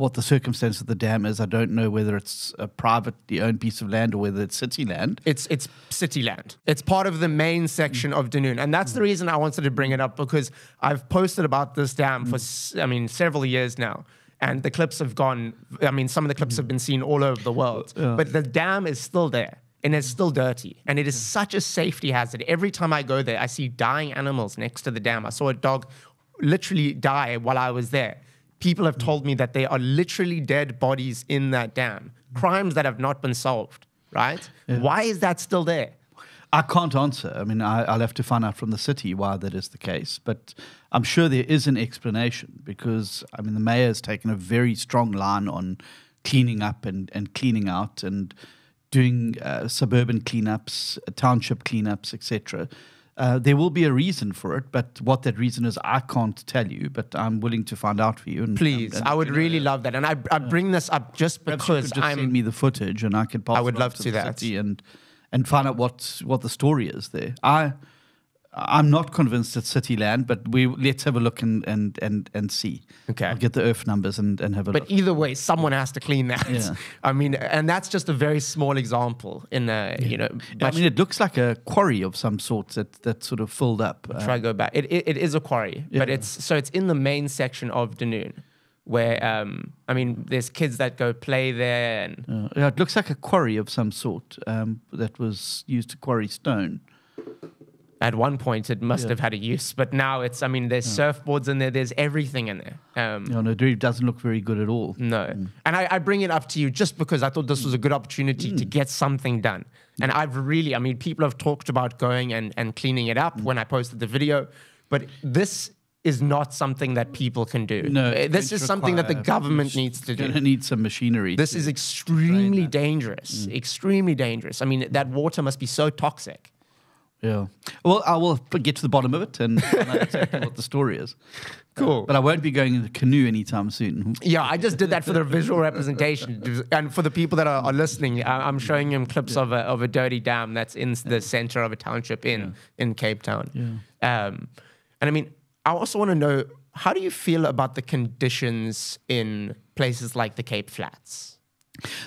what the circumstance of the dam is. I don't know whether it's a privately owned piece of land or whether it's city land. it's it's city land. It's part of the main section of Dunoon, and that's the reason I wanted to bring it up because I've posted about this dam for I mean several years now, and the clips have gone. I mean, some of the clips have been seen all over the world, but the dam is still there. And it's still dirty. And it is such a safety hazard. Every time I go there, I see dying animals next to the dam. I saw a dog literally die while I was there. People have told me that there are literally dead bodies in that dam, crimes that have not been solved, right? Why is that still there? I can't answer. I mean, I, I'll have to find out from the city why that is the case. But I'm sure there is an explanation because, I mean, the mayor has taken a very strong line on cleaning up and, and cleaning out and doing uh, suburban cleanups, township cleanups, etc. Uh, there will be a reason for it, but what that reason is, I can't tell you. But I'm willing to find out for you. And, Please, and- I would really love that. And I, I bring this up just you could because just I'm. send me the footage, and I can pass. I would it love to to the that. and and find out what what the story is there. I I'm not convinced it's city land, but we let's have a look and and and and see. Okay. I'll get the erf numbers and and have a look. But look. either way, someone has to clean that. Yeah. I mean, and that's just a very small example in a, you know, I mean, it looks like a quarry of some sort that that sort of filled up. Uh, try to go back. It, it, it is a quarry, but it's so it's in the main section of Dunoon, where um, I mean, there's kids that go play there, and uh, yeah, it looks like a quarry of some sort um, that was used to quarry stone. At one point it must Yeah. have had a use, but now it's I mean, there's surfboards in there, there's everything in there. Um, You know, it doesn't look very good at all. No. And I, I bring it up to you just because I thought this was a good opportunity to get something done. And I've really, I mean, people have talked about going and, and cleaning it up when I posted the video, but this is not something that people can do. No, Uh, this is something that the government needs to do. Going to need some machinery. This is extremely dangerous, extremely dangerous. I mean, that water must be so toxic. Yeah. Well, I will get to the bottom of it and find out exactly what the story is. Cool. But I won't be going in the canoe anytime soon. Yeah, I just did that for the visual representation. And for the people that are, are listening, I- I'm showing them clips of, a, of a dirty dam that's in the center of a township in, in Cape Town. Um, and I mean, I also want to know how do you feel about the conditions in places like the Cape Flats?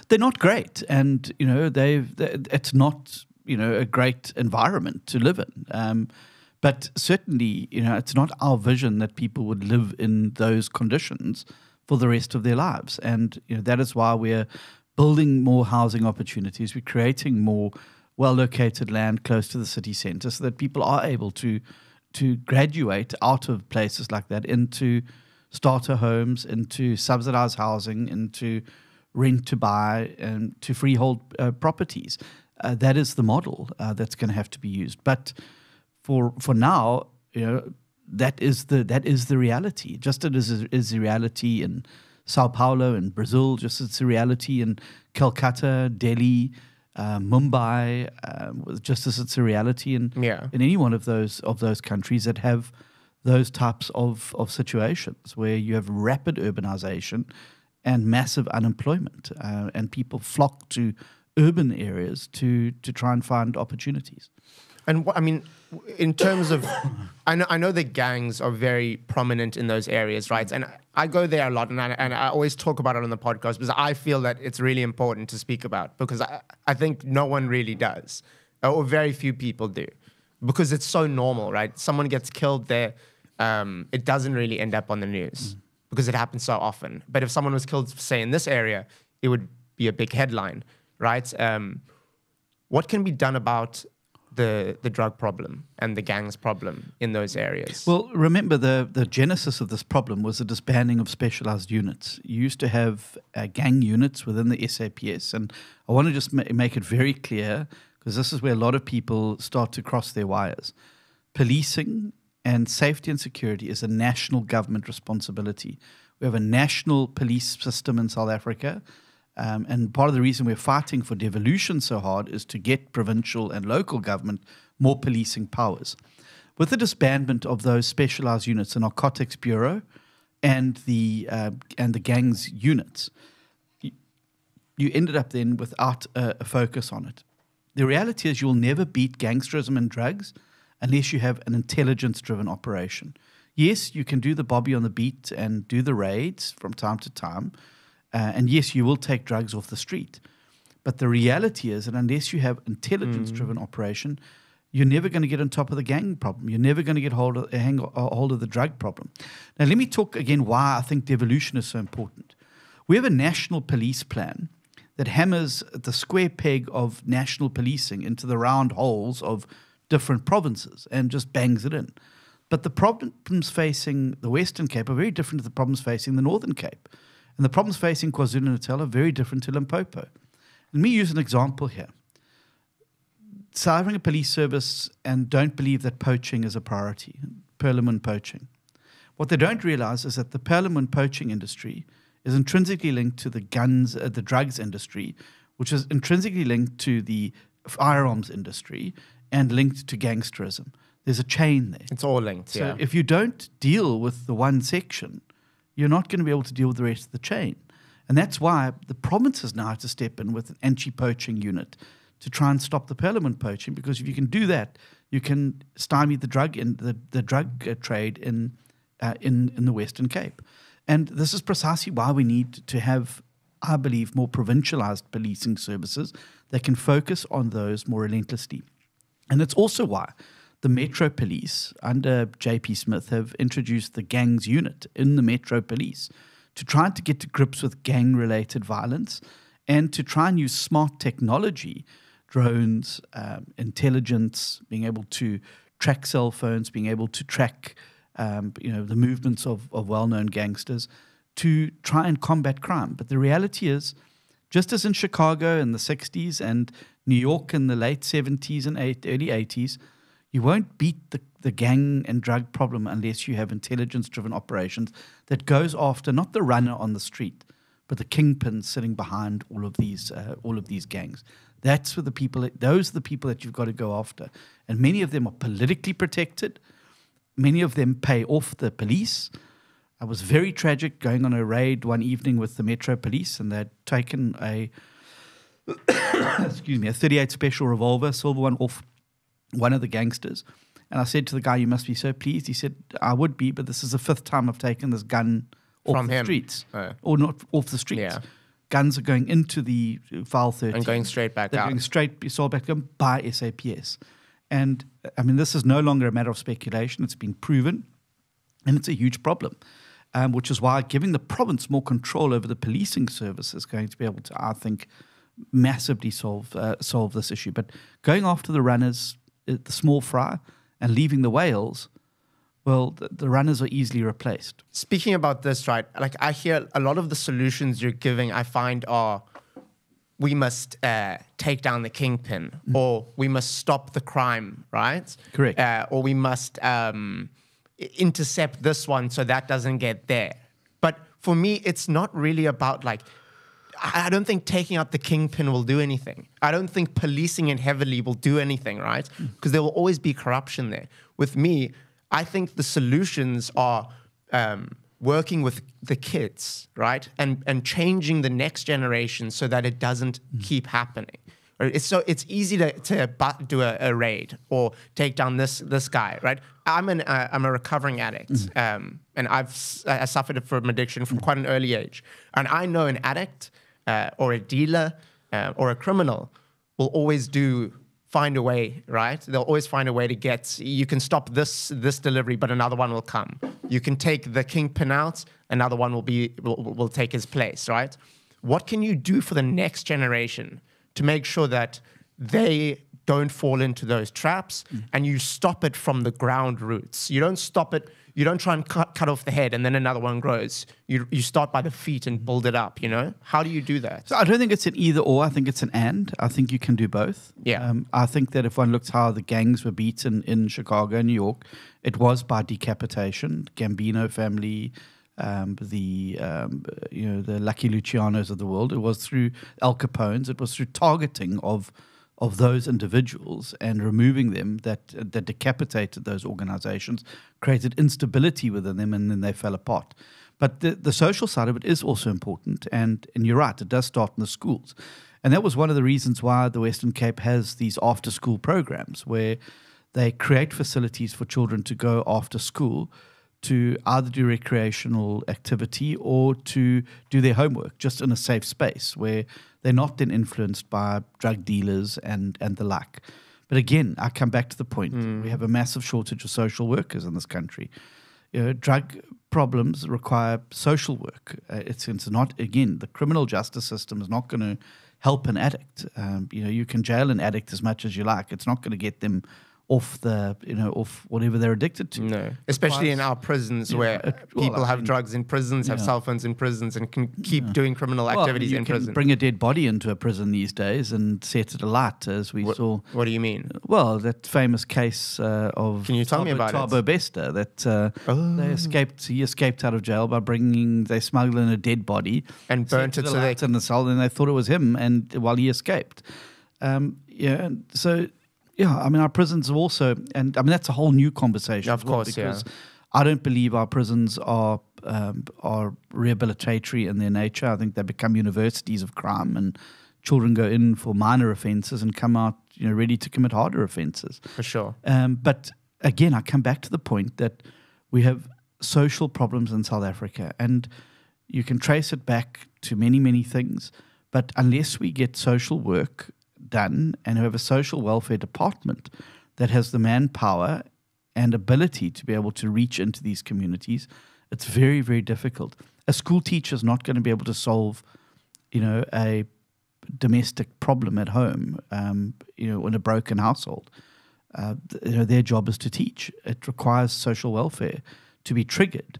They're not great, and you know they've. they it's not you know a great environment to live in. Um, but certainly, you know, it's not our vision that people would live in those conditions for the rest of their lives, and you know that is why we're building more housing opportunities. We're creating more well-located land close to the city centre, so that people are able to to graduate out of places like that into starter homes, into subsidized housing, into rent to buy, and to freehold uh, properties. Uh, that is the model uh, that's going to have to be used. But for for now, you know, that is the that is the reality. Just as is, is the reality in Sao Paulo in Brazil, just as it's a reality in Calcutta, Delhi, uh, Mumbai, um, just as it's a reality in Yeah. in any one of those of those countries that have those types of, of situations where you have rapid urbanization and massive unemployment, uh, and people flock to urban areas to to try and find opportunities. And what, I mean, in terms of, I know I know the gangs are very prominent in those areas, right? And I go there a lot, and I, and I always talk about it on the podcast because I feel that it's really important to speak about because I, I think no one really does, or very few people do, because it's so normal, right? Someone gets killed there, um, it doesn't really end up on the news because it happens so often. But if someone was killed, say in this area, it would be a big headline, right? Um, what can be done about the the drug problem and the gangs problem in those areas? Well, remember the the genesis of this problem was the disbanding of specialized units. You used to have uh, gang units within the SAPS, and I want to just ma- make it very clear because this is where a lot of people start to cross their wires. Policing and safety and security is a national government responsibility. We have a national police system in South Africa. Um, and part of the reason we're fighting for devolution so hard is to get provincial and local government more policing powers. With the disbandment of those specialized units, the Narcotics Bureau and the uh, and the gangs units, you, ended up then without a, a focus on it. The reality is you'll never beat gangsterism and drugs unless you have an intelligence-driven operation. Yes, you can do the Bobby on the beat and do the raids from time to time, uh, and yes, you will take drugs off the street. But the reality is that unless you have intelligence-driven operation, you're never going to get on top of the gang problem. You're never going to get hold of, hang, uh, hold of the drug problem. Now, let me talk again why I think devolution is so important. We have a national police plan that hammers the square peg of national policing into the round holes of different provinces and just bangs it in. But the problems facing the Western Cape are very different to the problems facing the Northern Cape. And the problems facing KwaZulu Natal are very different to Limpopo. Let me use an example here. Saving a police service and don't believe that poaching is a priority, Perlemoen poaching. What they don't realize is that the Perlemoen poaching industry is intrinsically linked to the guns, uh, the drugs industry, which is intrinsically linked to the firearms industry and linked to gangsterism. there's a chain there. It's all linked. So yeah. if you don't deal with the one section, you're not going to be able to deal with the rest of the chain. And that's why the provinces now have to step in with an anti-poaching unit to try and stop the perlemoen poaching. Because if you can do that, you can stymie the drug in the, the drug uh, trade in, uh, in in the Western Cape. And this is precisely why we need to have, I believe, more provincialized policing services that can focus on those more relentlessly. And it's also why the Metro Police under JP Smith have introduced the gangs unit in the Metro Police to try to get to grips with gang related violence and to try and use smart technology, drones, um, intelligence, being able to track cell phones, being able to track um, you know, the movements of, of well known gangsters to try and combat crime. But the reality is, just as in Chicago in the 60s and New York in the late 70s and eight, early 80s, you won't beat the, the gang and drug problem unless you have intelligence driven operations that goes after not the runner on the street, but the kingpin sitting behind all of these uh, all of these gangs. That's where the people those are the people that you've got to go after. And many of them are politically protected. Many of them pay off the police. I was very tragic going on a raid one evening with the Metro Police, and they'd taken a excuse me, a 38 special revolver, silver one, off one of the gangsters. And I said to the guy, "You must be so pleased." He said, "I would be, but this is the fifth time I've taken this gun off From the him. streets, Oh. or not off the streets. Yeah. Guns are going into the file 13 and going straight back they're out. going straight be sold back to them by SAPS. And I mean, this is no longer a matter of speculation. It's been proven, and it's a huge problem, um, which is why giving the province more control over the policing service is going to be able to, I think, massively solve uh, solve this issue. But going after the runners, the small fry, and leaving the whales, well, the, the runners are easily replaced. Speaking about this, right? Like I hear a lot of the solutions you're giving, I find are we must uh, take down the kingpin, or we must stop the crime, right? Correct. Uh, or we must um, intercept this one so that doesn't get there. But for me, it's not really about like. I don't think taking out the kingpin will do anything. I don't think policing it heavily will do anything, right? Because there will always be corruption there. With me, I think the solutions are um, working with the kids, right, and and changing the next generation so that it doesn't keep happening. It's so it's easy to to do a, a raid or take down this this guy, right? I'm an uh, I'm a recovering addict, um, and I've I suffered from addiction from quite an early age, and I know an addict uh, or a dealer uh, or a criminal will always do find a way, right? They'll always find a way to get. You can stop this this delivery, but another one will come. You can take the kingpin out, another one will be will, will take his place, right? What can you do for the next generation to make sure that they don't fall into those traps and you stop it from the ground roots? You don't stop it. You don't try and cut, cut off the head and then another one grows. You, you start by the feet and build it up, you know? How do you do that? So I don't think it's an either or. I think it's an and. I think you can do both. Yeah. Um, I think that if one looks how the gangs were beaten in Chicago and New York, it was by decapitation. Gambino family, um, the um, you know the Lucky Lucianos of the world. It was through Al Capone's. It was through targeting of of those individuals and removing them that that decapitated those organizations, created instability within them, and then they fell apart. But the, the social side of it is also important, and and you're right, it does start in the schools, and that was one of the reasons why the Western Cape has these after school programs where they create facilities for children to go after school to either do recreational activity or to do their homework just in a safe space where they're not then influenced by drug dealers and, and the like. But again, I come back to the point we have a massive shortage of social workers in this country. You know, drug problems require social work. Uh, it's, it's not, again, the criminal justice system is not going to help an addict. Um, you know, you can jail an addict as much as you like. It's not going to get them off the, you know, off whatever they're addicted to. No, especially in our prisons Yeah, where it- well, people I have mean- drugs in prisons, have cell phones in prisons, and can keep doing criminal Well, activities you in can prison. bring a dead body into a prison these days and set it alight, as we what, saw. what do you mean? Well, that famous case uh, of Can you tell me Thabo- about it? Thabo Bester that uh, Oh. they escaped. He escaped out of jail by bringing. They smuggled in a dead body And burnt it to so alight they in the cell, and they thought it was him. And while he escaped, um, yeah. So yeah, I mean, our prisons are also, and I mean, that's a whole new conversation. Of as well, course, yeah. because I don't believe our prisons are um, are rehabilitatory in their nature. I think they become universities of crime, and children go in for minor offences and come out, you know, ready to commit harder offences. For sure. Um, but again, I come back to the point that we have social problems in South Africa, and you can trace it back to many, many things. But unless we get social work done and who have a social welfare department that has the manpower and ability to be able to reach into these communities, it's very, very difficult. A school teacher is not going to be able to solve, you know, a domestic problem at home, um, you know, in a broken household. Uh, you know, their job is to teach. It requires social welfare to be triggered.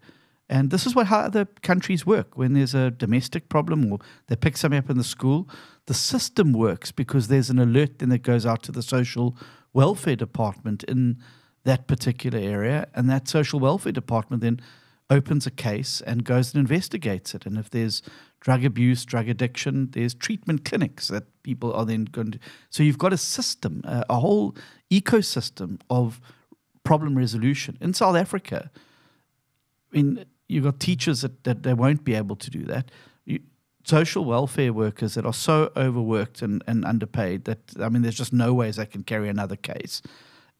And this is what how other countries work. When there's a domestic problem or they pick something up in the school, the system works because there's an alert then that goes out to the social welfare department in that particular area. And that social welfare department then opens a case and goes and investigates it. And if there's drug abuse, drug addiction, there's treatment clinics that people are then going to. So you've got a system, a, a whole ecosystem of problem resolution. In South Africa, I mean, you've got teachers that, that they won't be able to do that. You, social welfare workers that are so overworked and, and underpaid that, I mean, there's just no ways they can carry another case.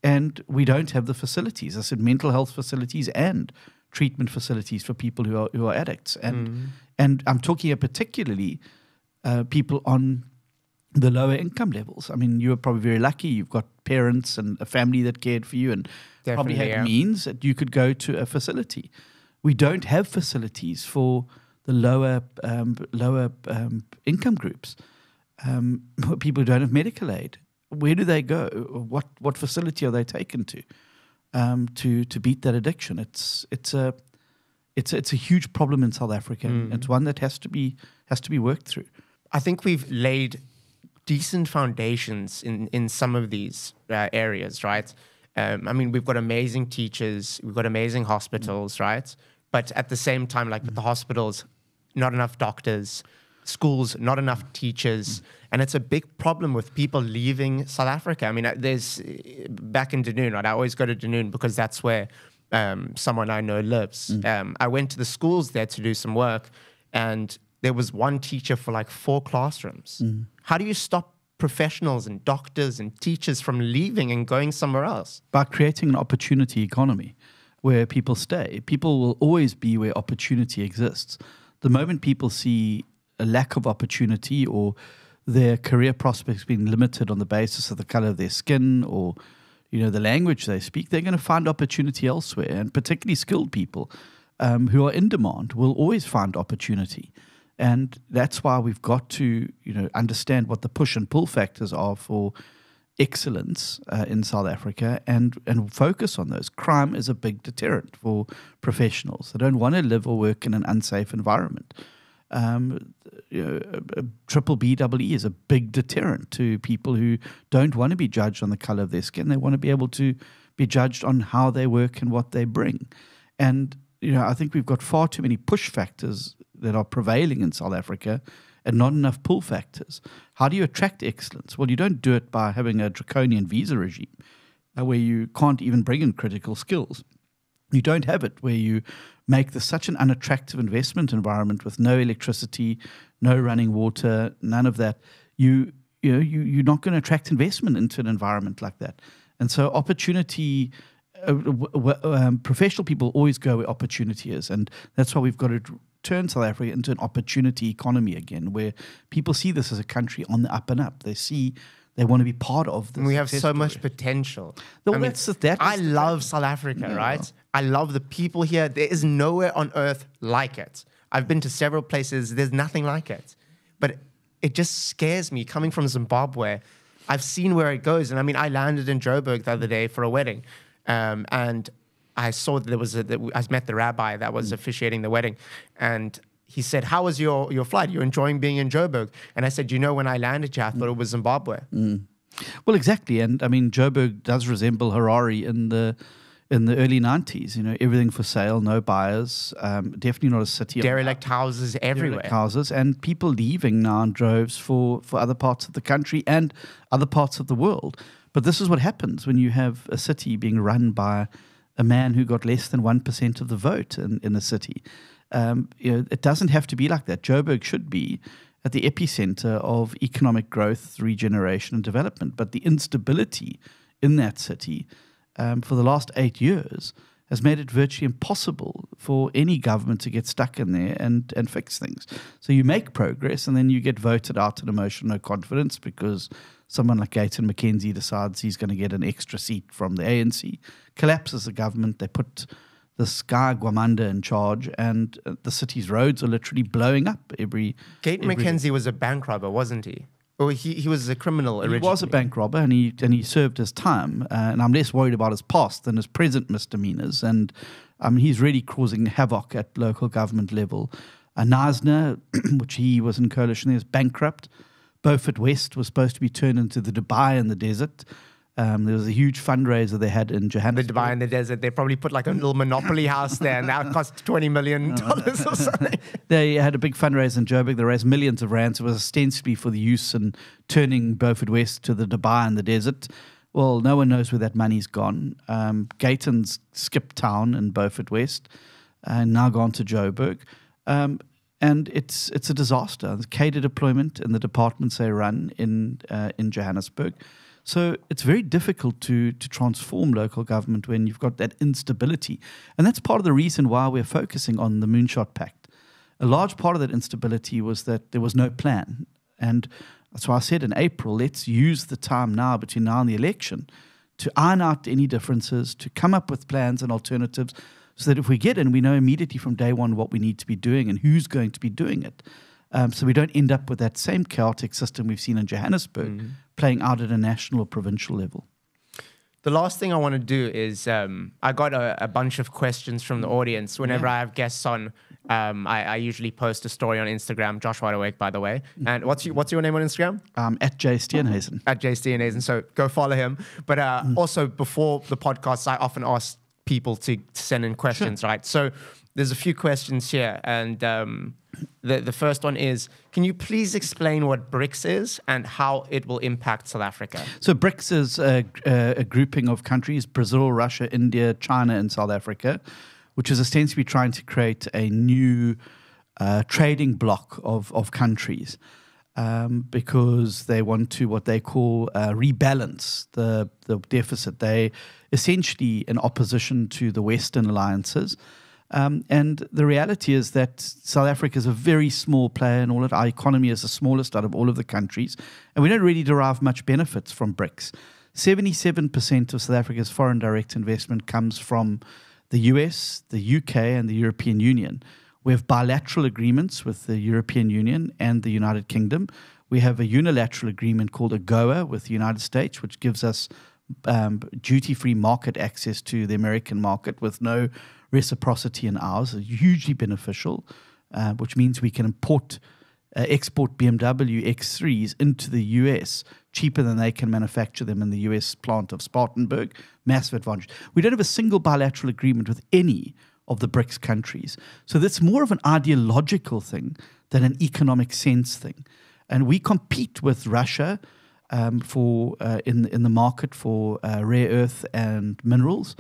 And we don't have the facilities. I said mental health facilities and treatment facilities for people who are, who are addicts. And, and I'm talking here particularly uh, people on the lower income levels. I mean, you were probably very lucky. You've got parents and a family that cared for you and probably had yeah. means that you could go to a facility. We don't have facilities for the lower um, lower um, income groups. Um, people who don't have medical aid. Where do they go? What what facility are they taken to um, to to beat that addiction? It's it's a it's a, it's a huge problem in South Africa. Mm. It's one that has to be has to be worked through. I think we've laid decent foundations in, in some of these uh, areas, right? Um, I mean, we've got amazing teachers, we've got amazing hospitals, right? But at the same time, like with the hospitals, not enough doctors, schools, not enough teachers. And it's a big problem with people leaving South Africa. I mean, uh, there's uh, back in Dunoon, right? I always go to Dunoon because that's where um, someone I know lives. Um, I went to the schools there to do some work, and there was one teacher for like four classrooms. How do you stop professionals and doctors and teachers from leaving and going somewhere else? by creating an opportunity economy where people stay. People will always be where opportunity exists. The moment people see a lack of opportunity or their career prospects being limited on the basis of the color of their skin or you know the language they speak, they're going to find opportunity elsewhere. And particularly skilled people um, who are in demand will always find opportunity. And that's why we've got to, you know, understand what the push and pull factors are for excellence uh, in South Africa and, and focus on those. Crime is a big deterrent for professionals. They don't want to live or work in an unsafe environment. Um, you know, triple B double E is a big deterrent to people who don't want to be judged on the color of their skin. They want to be able to be judged on how they work and what they bring. And you know, I think we've got far too many push factors that are prevailing in South Africa and not enough pull factors. How do you attract excellence? Well, you don't do it by having a draconian visa regime uh, where you can't even bring in critical skills. You don't have it where you make this such an unattractive investment environment with no electricity, no running water, none of that. You you know you you're not going to attract investment into an environment like that. And so opportunity uh, w- w- um, professional people always go where opportunity is, and that's why we've got to turn South Africa into an opportunity economy again, where people see this as a country on the up and up. They see they want to be part of this. And we have so much potential. No, I mean, that's that I love South Africa, right? I love the people here. There is nowhere on earth like it. I've been to several places. There's nothing like it. But it just scares me coming from Zimbabwe. I've seen where it goes, and I mean, I landed in Joburg the other day for a wedding, um, and I saw that there was a. That I met the rabbi that was mm. officiating the wedding, and he said, "How was your your flight? You're enjoying being in Joburg?" And I said, "You know, when I landed here, I mm. thought it was Zimbabwe." Mm. Well, exactly, and I mean Joburg does resemble Harare in the in the early '90s. You know, everything for sale, no buyers. Um, definitely not a city. Derelict houses everywhere. derelict houses, and people leaving now in droves for for other parts of the country and other parts of the world. But this is what happens when you have a city being run by a man who got less than 1% of the vote in, in a city. Um, you know, it doesn't have to be like that. Joburg should be at the epicenter of economic growth, regeneration, and development. But the instability in that city um, for the last eight years has made it virtually impossible for any government to get stuck in there and, and fix things. So you make progress and then you get voted out in a motion of confidence because someone like Gayton McKenzie decides he's going to get an extra seat from the ANC, collapses the government, they put this guy Gwamanda in charge, and uh, the city's roads are literally blowing up every. Gate every- McKenzie was a bank robber, wasn't he? Or he, he was a criminal originally. He was a bank robber, and he and he served his time. Uh, and I'm less worried about his past than his present misdemeanors. And I mean, he's really causing havoc at local government level. Uh, Nasner, which he was in coalition, is bankrupt. Beaufort West was supposed to be turned into the Dubai in the desert. Um, there was a huge fundraiser they had in Johannesburg. The Dubai in the desert. They probably put like a little monopoly house there, and that cost twenty million dollars or something. They had a big fundraiser in Joburg. They raised millions of rands. It was ostensibly for the use in turning Beaufort West to the Dubai in the desert. Well, no one knows where that money's gone. Um, Gayton's skipped town in Beaufort West and now gone to Joburg. Um, and it's it's a disaster. The cadre deployment in the departments they run in uh, in Johannesburg. So it's very difficult to to transform local government when you've got that instability, and that's part of the reason why we're focusing on the Moonshot Pact. A large part of that instability was that there was no plan, and that's why I said in April, let's use the time now between now and the election to iron out any differences, to come up with plans and alternatives, so that if we get in, we know immediately from day one what we need to be doing and who's going to be doing it. Um, so we don't end up with that same chaotic system we've seen in Johannesburg playing out at a national or provincial level. The last thing I want to do is um, I got a, a bunch of questions from the audience. Whenever I have guests on, um, I, I usually post a story on Instagram. Josh Wide Awake, by the way. And what's your, what's your name on Instagram? Um, at Jay Steenhuisen. at JSDNAs, and so go follow him. But uh, also before the podcast, I often ask people to, send in questions, right? So there's a few questions here, and um, the the first one is: Can you please explain what BRICS is and how it will impact South Africa? So BRICS is a, a, a grouping of countries: Brazil, Russia, India, China, and South Africa, which is ostensibly trying to create a new uh, trading bloc of of countries. Um, because they want to what they call uh, rebalance the the deficit. They essentially in opposition to the Western alliances. Um, and the reality is that South Africa is a very small player in all of it. Our economy is the smallest out of all of the countries, and we don't really derive much benefits from BRICS. 77% of South Africa's foreign direct investment comes from the US, the UK, and the European Union. We have bilateral agreements with the European Union and the United Kingdom. We have a unilateral agreement called AGOA with the United States, which gives us um, duty free market access to the American market with no reciprocity in ours, is hugely beneficial, uh, which means we can import, uh, export BMW X3s into the US cheaper than they can manufacture them in the US plant of Spartanburg. Massive advantage. We don't have a single bilateral agreement with any of the BRICS countries. So that's more of an ideological thing than an economic sense thing. And we compete with Russia um, for uh, in in the market for uh, rare earth and minerals,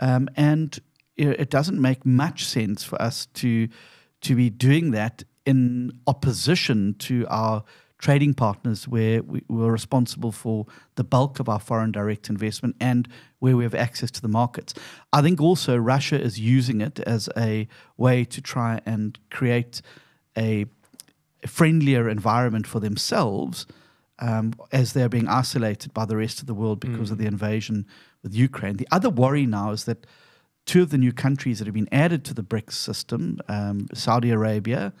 um, and it doesn't make much sense for us to to be doing that in opposition to our trading partners, where we're responsible for the bulk of our foreign direct investment and where we have access to the markets. I think also Russia is using it as a way to try and create a friendlier environment for themselves um, as they're being isolated by the rest of the world because of the invasion with Ukraine. The other worry now is that two of the new countries that have been added to the BRICS system, um, Saudi Arabia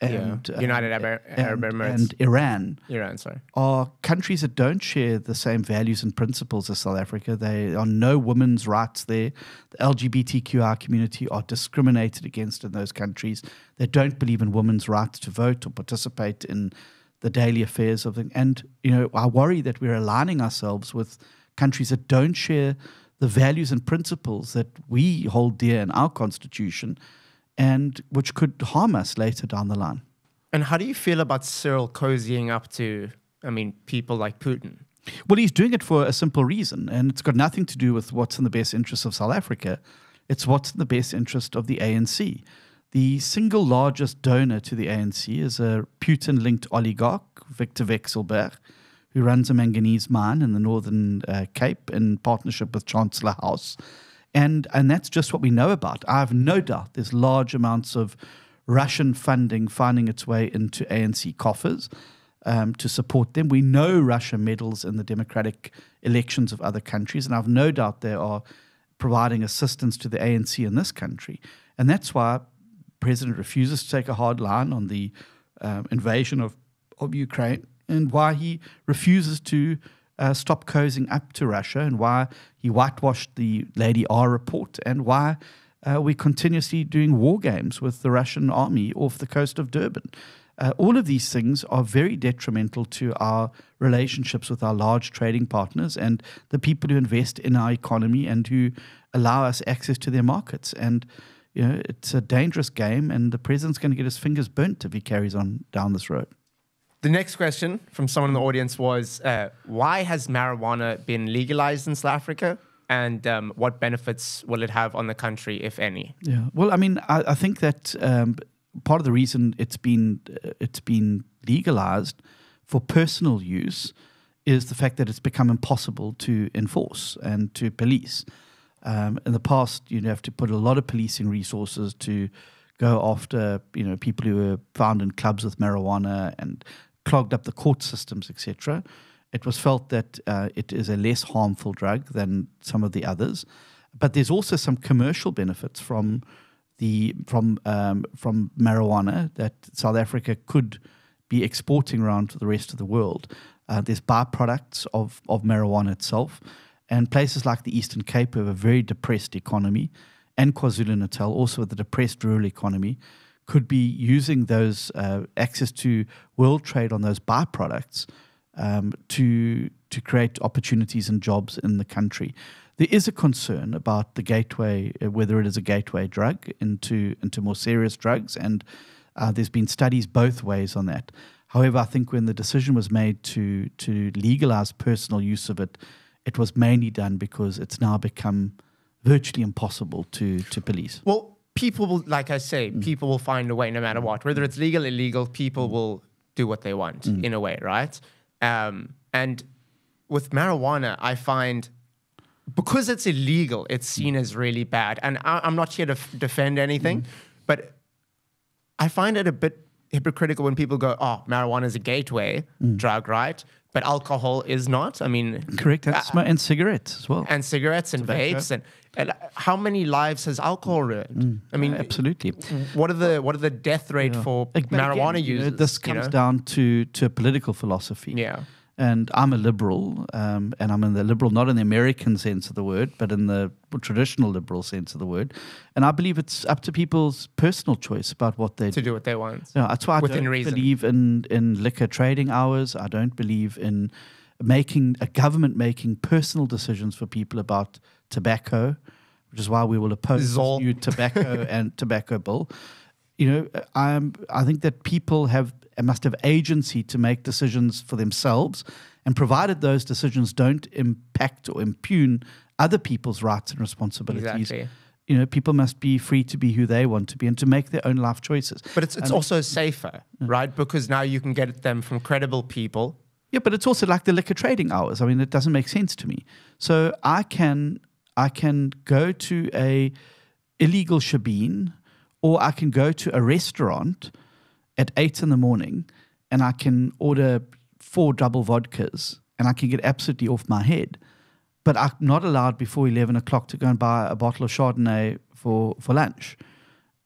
and uh, United Arab- Arab and- Emirates. and Iran, Iran, sorry. are countries that don't share the same values and principles as South Africa. There are no women's rights there. The LGBTQI community are discriminated against in those countries. They don't believe in women's rights to vote or participate in the daily affairs of them. And, you know, I worry that we're aligning ourselves with countries that don't share the values and principles that we hold dear in our constitution and which could harm us later down the line. And how do you feel about Cyril cozying up to, I mean, people like Putin? Well, he's doing it for a simple reason, and it's got nothing to do with what's in the best interest of South Africa. It's what's in the best interest of the ANC. The single largest donor to the ANC is a Putin linked oligarch, Viktor Vekselberg, who runs a manganese mine in the Northern uh, Cape in partnership with Chancellor House. And, and that's just what we know about. I have no doubt there's large amounts of Russian funding finding its way into ANC coffers um, to support them. We know Russia meddles in the democratic elections of other countries, and I've no doubt they are providing assistance to the ANC in this country. And that's why President refuses to take a hard line on the um, invasion of, of Ukraine and why he refuses to uh, stop cozying up to Russia and why he whitewashed the Lady R report and why uh, we're continuously doing war games with the Russian army off the coast of Durban. Uh, all of these things are very detrimental to our relationships with our large trading partners and the people who invest in our economy and who allow us access to their markets. And you know, it's a dangerous game, and the president's going to get his fingers burnt if he carries on down this road. The next question from someone in the audience was uh, Why has marijuana been legalized in South Africa? And um, what benefits will it have on the country, if any? Yeah. Well, I mean, I, I think that um, part of the reason it's been uh, it's been legalized for personal use is the fact that it's become impossible to enforce and to police. Um, in the past, you'd have to put a lot of policing resources to go after you know people who were found in clubs with marijuana and clogged up the court systems, etc. It was felt that uh, it is a less harmful drug than some of the others, but there's also some commercial benefits from the from um, from marijuana that South Africa could be exporting around to the rest of the world. Uh, there's byproducts of of marijuana itself, and places like the Eastern Cape have a very depressed economy, and KwaZulu Natal also with a depressed rural economy could be using those uh, access to world trade on those byproducts um, to to create opportunities and jobs in the country. There is a concern about the gateway, uh, whether it is a gateway drug into into more serious drugs, and uh, there's been studies both ways on that. However, I think when the decision was made to to legalize personal use of it, it was mainly done because it's now become virtually impossible to to police. Well, people will, like I say, mm. people will find a way no matter what. Whether it's legal, or illegal, people mm. will do what they want mm. in a way, right? Um, and with marijuana, I find because it's illegal, it's seen as really bad. And I, I'm not here to f- defend anything, but I find it a bit hypocritical when people go, "Oh, marijuana is a gateway drug, right?" But alcohol is not. I mean, Correct, and, uh, and cigarettes as well. and cigarettes and Tobacco. vapes and, and how many lives has alcohol ruined? I mean, absolutely. what are the what are the death rate for but marijuana again, you know, users? this you comes know? down to to a political philosophy. Yeah. And I'm a liberal, um, and I'm in the liberal, not in the American sense of the word, but in the traditional liberal sense of the word. And I believe it's up to people's personal choice about what they to do what they want. No, that's why I Within don't reason. believe in, in liquor trading hours. I don't believe in making a government making personal decisions for people about tobacco, which is why we will oppose Zol. new tobacco and tobacco bill. You know, I'm, I think that people have must have agency to make decisions for themselves, and provided those decisions don't impact or impugn other people's rights and responsibilities. Exactly. You know, people must be free to be who they want to be and to make their own life choices. But it's it's And- also safer, right? Because now you can get them from credible people. Yeah, but it's also like the liquor trading hours. I mean, it doesn't make sense to me. So I can I can go to a illegal shebeen, or I can go to a restaurant at eight in the morning, and I can order four double vodkas, and I can get absolutely off my head. But I'm not allowed before eleven o'clock to go and buy a bottle of Chardonnay for for lunch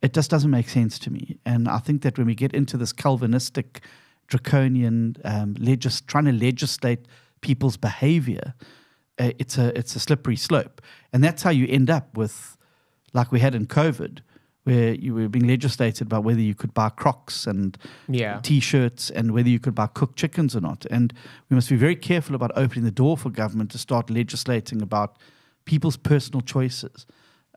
it just doesn't make sense to me. And I think that when we get into this Calvinistic, draconian, um, legis- trying to legislate people's behavior, uh, it's a it's a slippery slope, and that's how you end up with, like we had in COVID, where you were being legislated about whether you could buy Crocs and Yeah. T-shirts and whether you could buy cooked chickens or not. And we must be very careful about opening the door for government to start legislating about people's personal choices.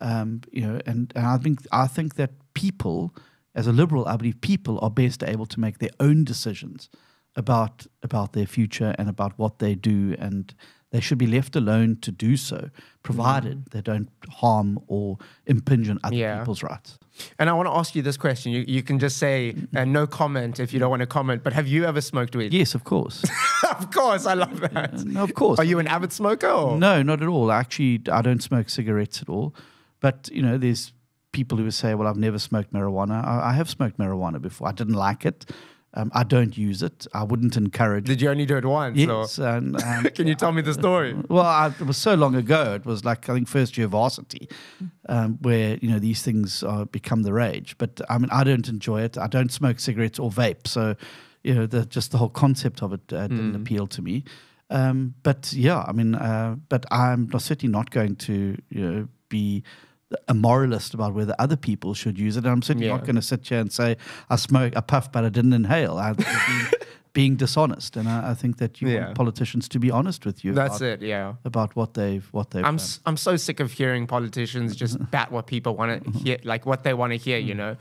Um, you know, and, and I think I think that people, as a liberal, I believe people are best able to make their own decisions about about their future and about what they do, and they should be left alone to do so, provided they don't harm or impinge on other Yeah. people's rights. And I want to ask you this question. You, you can just say uh, no comment if you don't want to comment, but have you ever smoked weed? Yes, of course. of course, I love that. no, of course. Are you an avid smoker? Or? No, not at all. Actually, I don't smoke cigarettes at all. But you know, there's people who say, "Well, I've never smoked marijuana." I, I have smoked marijuana before. I didn't like it. Um, I don't use it. I wouldn't encourage. Did you only do it once? yes, and, um, Can you tell me the story? well, I, it was so long ago. It was like I think first year varsity, um, where you know these things uh, become the rage. But I mean, I don't enjoy it. I don't smoke cigarettes or vape, so you know, the, just the whole concept of it uh, didn't appeal to me. Um, but yeah, I mean, uh, but I'm not- certainly not going to you know be a moralist about whether other people should use it. And I'm certainly Yeah. not going to sit here and say I smoke, I puff, but I didn't inhale. I, being, being dishonest, and I, I think that you Yeah. want politicians to be honest with you. That's about- it. Yeah. about what they've what they've I'm done. s- I'm so sick of hearing politicians just bat what people want to hear, like what they want to hear, you know.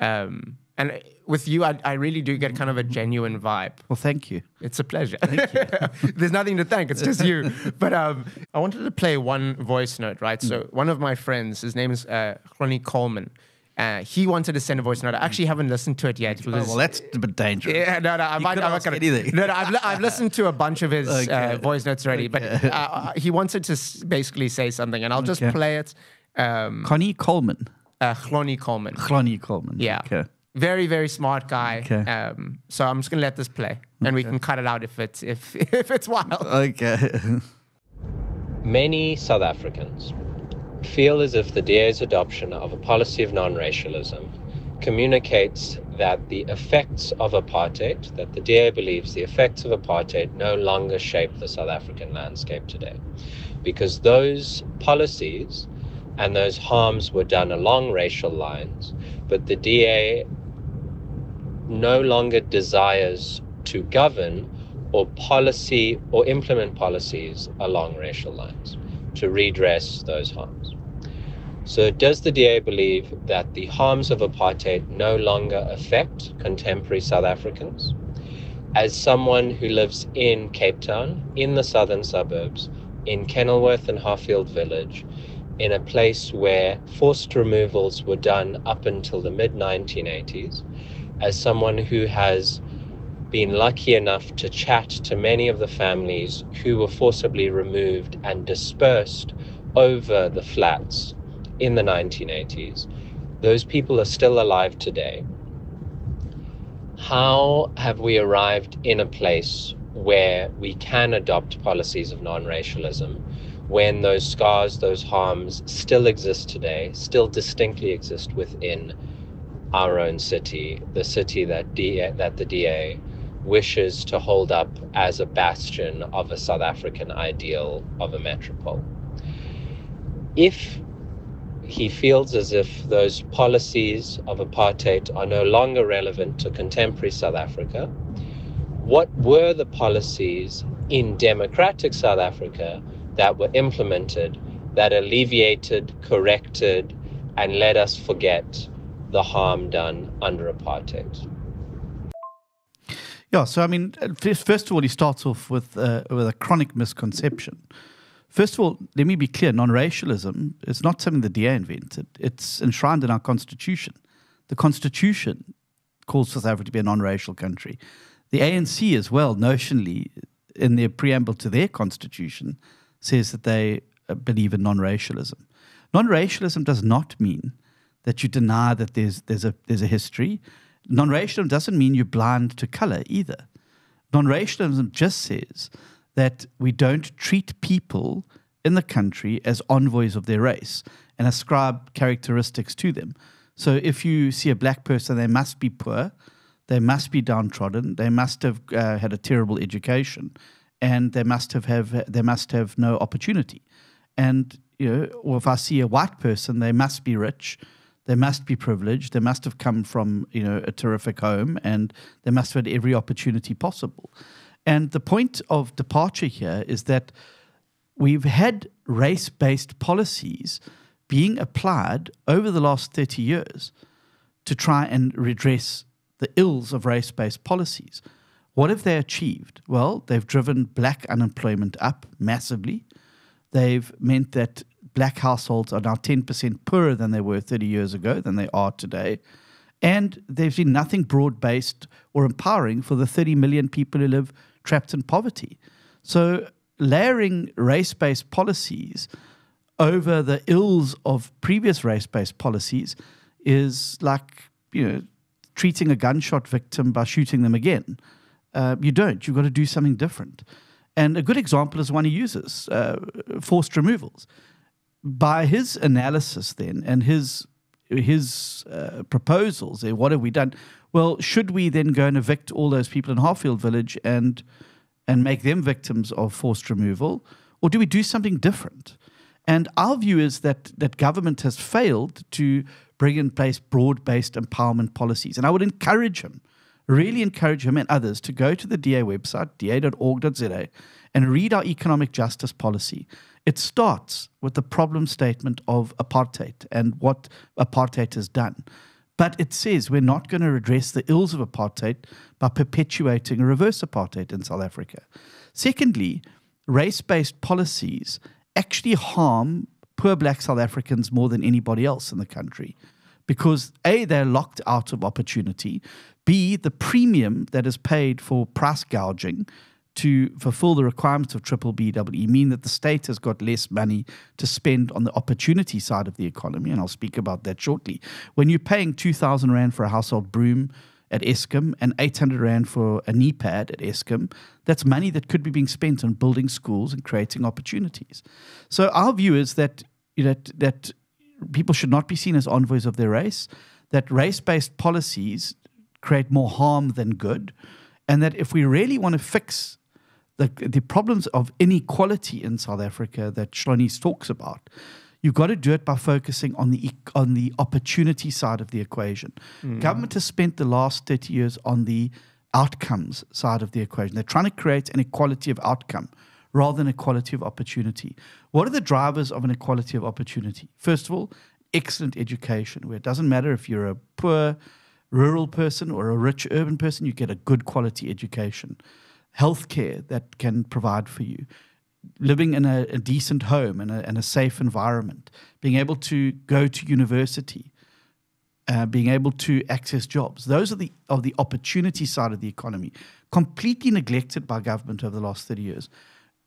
Um, and with you, I, I really do get kind of a genuine vibe. Well, thank you. It's a pleasure. There's nothing to thank. It's just you. But um, I wanted to play one voice note, right? So one of my friends, his name is uh, Ronnie Coleman. Uh, he wanted to send a voice note. I actually haven't listened to it yet. Oh, well, that's a bit dangerous. yeah, no, no, I might, I'm not gonna, anything. No, no, I've, li- I've listened to a bunch of his uh, voice notes already, but uh, he wanted to s- basically say something, and I'll just Okay. play it. Um, Connie Coleman. uh, Coleman. Connie Coleman. Yeah. Okay. Very, very smart guy. Okay. Um, so I'm just gonna let this play, and we can cut it out if it's if if it's wild. Okay. Many South Africans feel as if the DA's adoption of a policy of non racialism communicates that the effects of apartheid, that the DA believes the effects of apartheid no longer shape the South African landscape today. Because those policies and those harms were done along racial lines, but the DA no longer desires to govern or policy or implement policies along racial lines to redress those harms. So, does the DA believe that the harms of apartheid no longer affect contemporary South Africans? As someone who lives in Cape Town, in the southern suburbs, in Kenilworth and Harfield Village, in a place where forced removals were done up until the mid 1980s, as someone who has been lucky enough to chat to many of the families who were forcibly removed and dispersed over the flats in the 1980s. Those people are still alive today. How have we arrived in a place where we can adopt policies of non racialism when those scars, those harms still exist today, still distinctly exist within our own city, the city that, DA, that the DA wishes to hold up as a bastion of a South African ideal of a metropole. If he feels as if those policies of apartheid are no longer relevant to contemporary South Africa, what were the policies in democratic South Africa that were implemented that alleviated, corrected, and let us forget the harm done under apartheid? Yeah, so I mean, first, first of all, he starts off with uh, with a chronic misconception. First of all, let me be clear: non-racialism is not something the DA invented. It's enshrined in our constitution. The constitution calls South Africa to be a non-racial country. The ANC, as well, notionally, in their preamble to their constitution, says that they uh, believe in non-racialism. Non-racialism does not mean that you deny that there's there's a there's a history. Non-racialism doesn't mean you're blind to color either. Non-racialism just says that we don't treat people in the country as envoys of their race and ascribe characteristics to them. So if you see a black person, they must be poor, they must be downtrodden, they must have uh, had a terrible education, and they must have, have they must have no opportunity. And you know, or if I see a white person, they must be rich, they must be privileged, they must have come from you know a terrific home, and they must have had every opportunity possible. And the point of departure here is that we've had race based policies being applied over the last 30 years to try and redress the ills of race based policies. What have they achieved? Well, they've driven black unemployment up massively. They've meant that black households are now 10% poorer than they were 30 years ago, than they are today. And they've been nothing broad based or empowering for the 30 million people who live trapped in poverty. So, layering race based policies over the ills of previous race based policies is like, you know, treating a gunshot victim by shooting them again. Uh, you don't. You've got to do something different. And a good example is one he uses uh, forced removals. By his analysis, then, and his his uh, proposals, what have we done? Well, should we then go and evict all those people in Harfield Village and and make them victims of forced removal, or do we do something different? And our view is that that government has failed to bring in place broad-based empowerment policies. And I would encourage him, really encourage him and others to go to the DA website, da.org.za, and read our economic justice policy. It starts with the problem statement of apartheid and what apartheid has done. But it says we're not going to redress the ills of apartheid by perpetuating a reverse apartheid in South Africa. Secondly, race based policies actually harm poor black South Africans more than anybody else in the country because A, they're locked out of opportunity, B, the premium that is paid for price gouging to fulfill the requirements of triple BEE mean that the state has got less money to spend on the opportunity side of the economy, and I'll speak about that shortly. When you're paying 2,000 Rand for a household broom at Eskom and 800 Rand for a knee pad at Eskom, that's money that could be being spent on building schools and creating opportunities. So our view is that, you know, that people should not be seen as envoys of their race, that race-based policies create more harm than good, and that if we really want to fix the, the problems of inequality in South Africa that Shlonice talks about, you've got to do it by focusing on the on the opportunity side of the equation. Mm. Government has spent the last 30 years on the outcomes side of the equation. They're trying to create an equality of outcome rather than equality of opportunity. What are the drivers of an equality of opportunity? First of all, excellent education, where it doesn't matter if you're a poor rural person or a rich urban person, you get a good quality education healthcare that can provide for you, living in a, a decent home and a, a, safe environment, being able to go to university, uh, being able to access jobs. Those are the of the opportunity side of the economy, completely neglected by government over the last 30 years.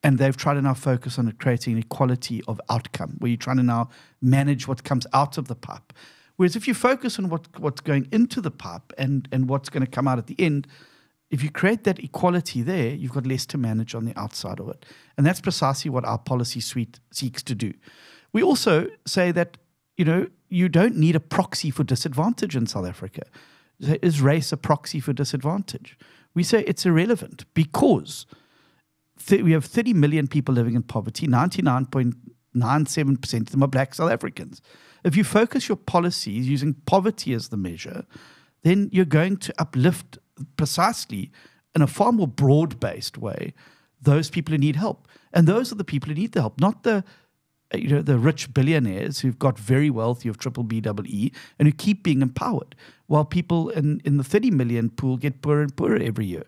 And they've tried to now focus on creating equality of outcome, where you're trying to now manage what comes out of the pipe. Whereas if you focus on what, what's going into the pipe and, and what's going to come out at the end, if you create that equality there, you've got less to manage on the outside of it. And that's precisely what our policy suite seeks to do. We also say that, you know, you don't need a proxy for disadvantage in South Africa. Is race a proxy for disadvantage? We say it's irrelevant because we have 30 million people living in poverty, 99.97% of them are black South Africans. If you focus your policies using poverty as the measure, then you're going to uplift precisely in a far more broad based way those people who need help. And those are the people who need the help, not the you know the rich billionaires who've got very wealthy of triple B double E and who keep being empowered, while people in, in the 30 million pool get poorer and poorer every year.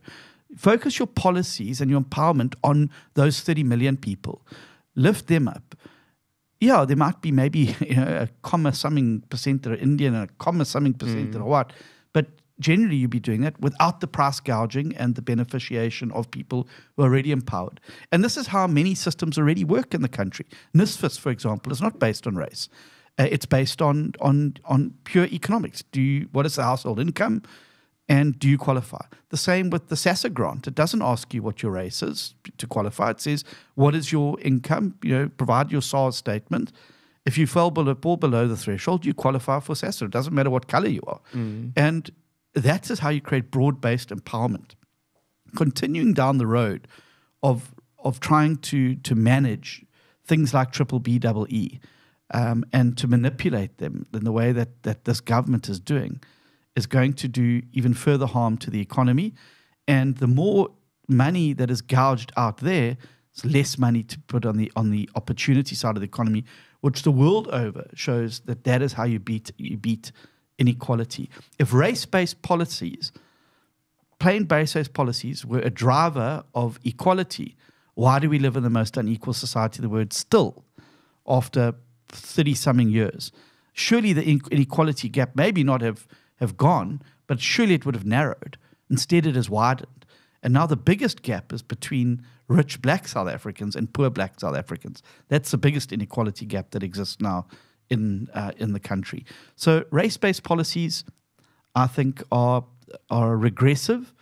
Focus your policies and your empowerment on those 30 million people. Lift them up. Yeah, there might be maybe you know, a comma something percent that are Indian and a comma something percent mm. that are what, but generally you'd be doing that without the price gouging and the beneficiation of people who are already empowered. And this is how many systems already work in the country. NSFAS, for example, is not based on race. Uh, it's based on on on pure economics. Do you, what is the household income, and do you qualify? The same with the SASSA grant. It doesn't ask you what your race is to qualify. It says what is your income. You know, provide your SARS statement. If you fall below, fall below the threshold, you qualify for SASSA. It doesn't matter what color you are. Mm. And that is how you create broad based empowerment. Continuing down the road of, of trying to, to manage things like triple BEE um, and to manipulate them in the way that, that this government is doing is going to do even further harm to the economy. And the more money that is gouged out there, it's less money to put on the on the opportunity side of the economy, which the world over shows that that is how you beat you beat inequality. If race based policies plain-based policies were a driver of equality, why do we live in the most unequal society in the world still after 30 something years? Surely the inequality gap maybe not have, have gone, but surely it would have narrowed. Instead, it has widened. And now the biggest gap is between rich black South Africans and poor black South Africans. That's the biggest inequality gap that exists now in uh, in the country. So race-based policies, I think, are are regressive,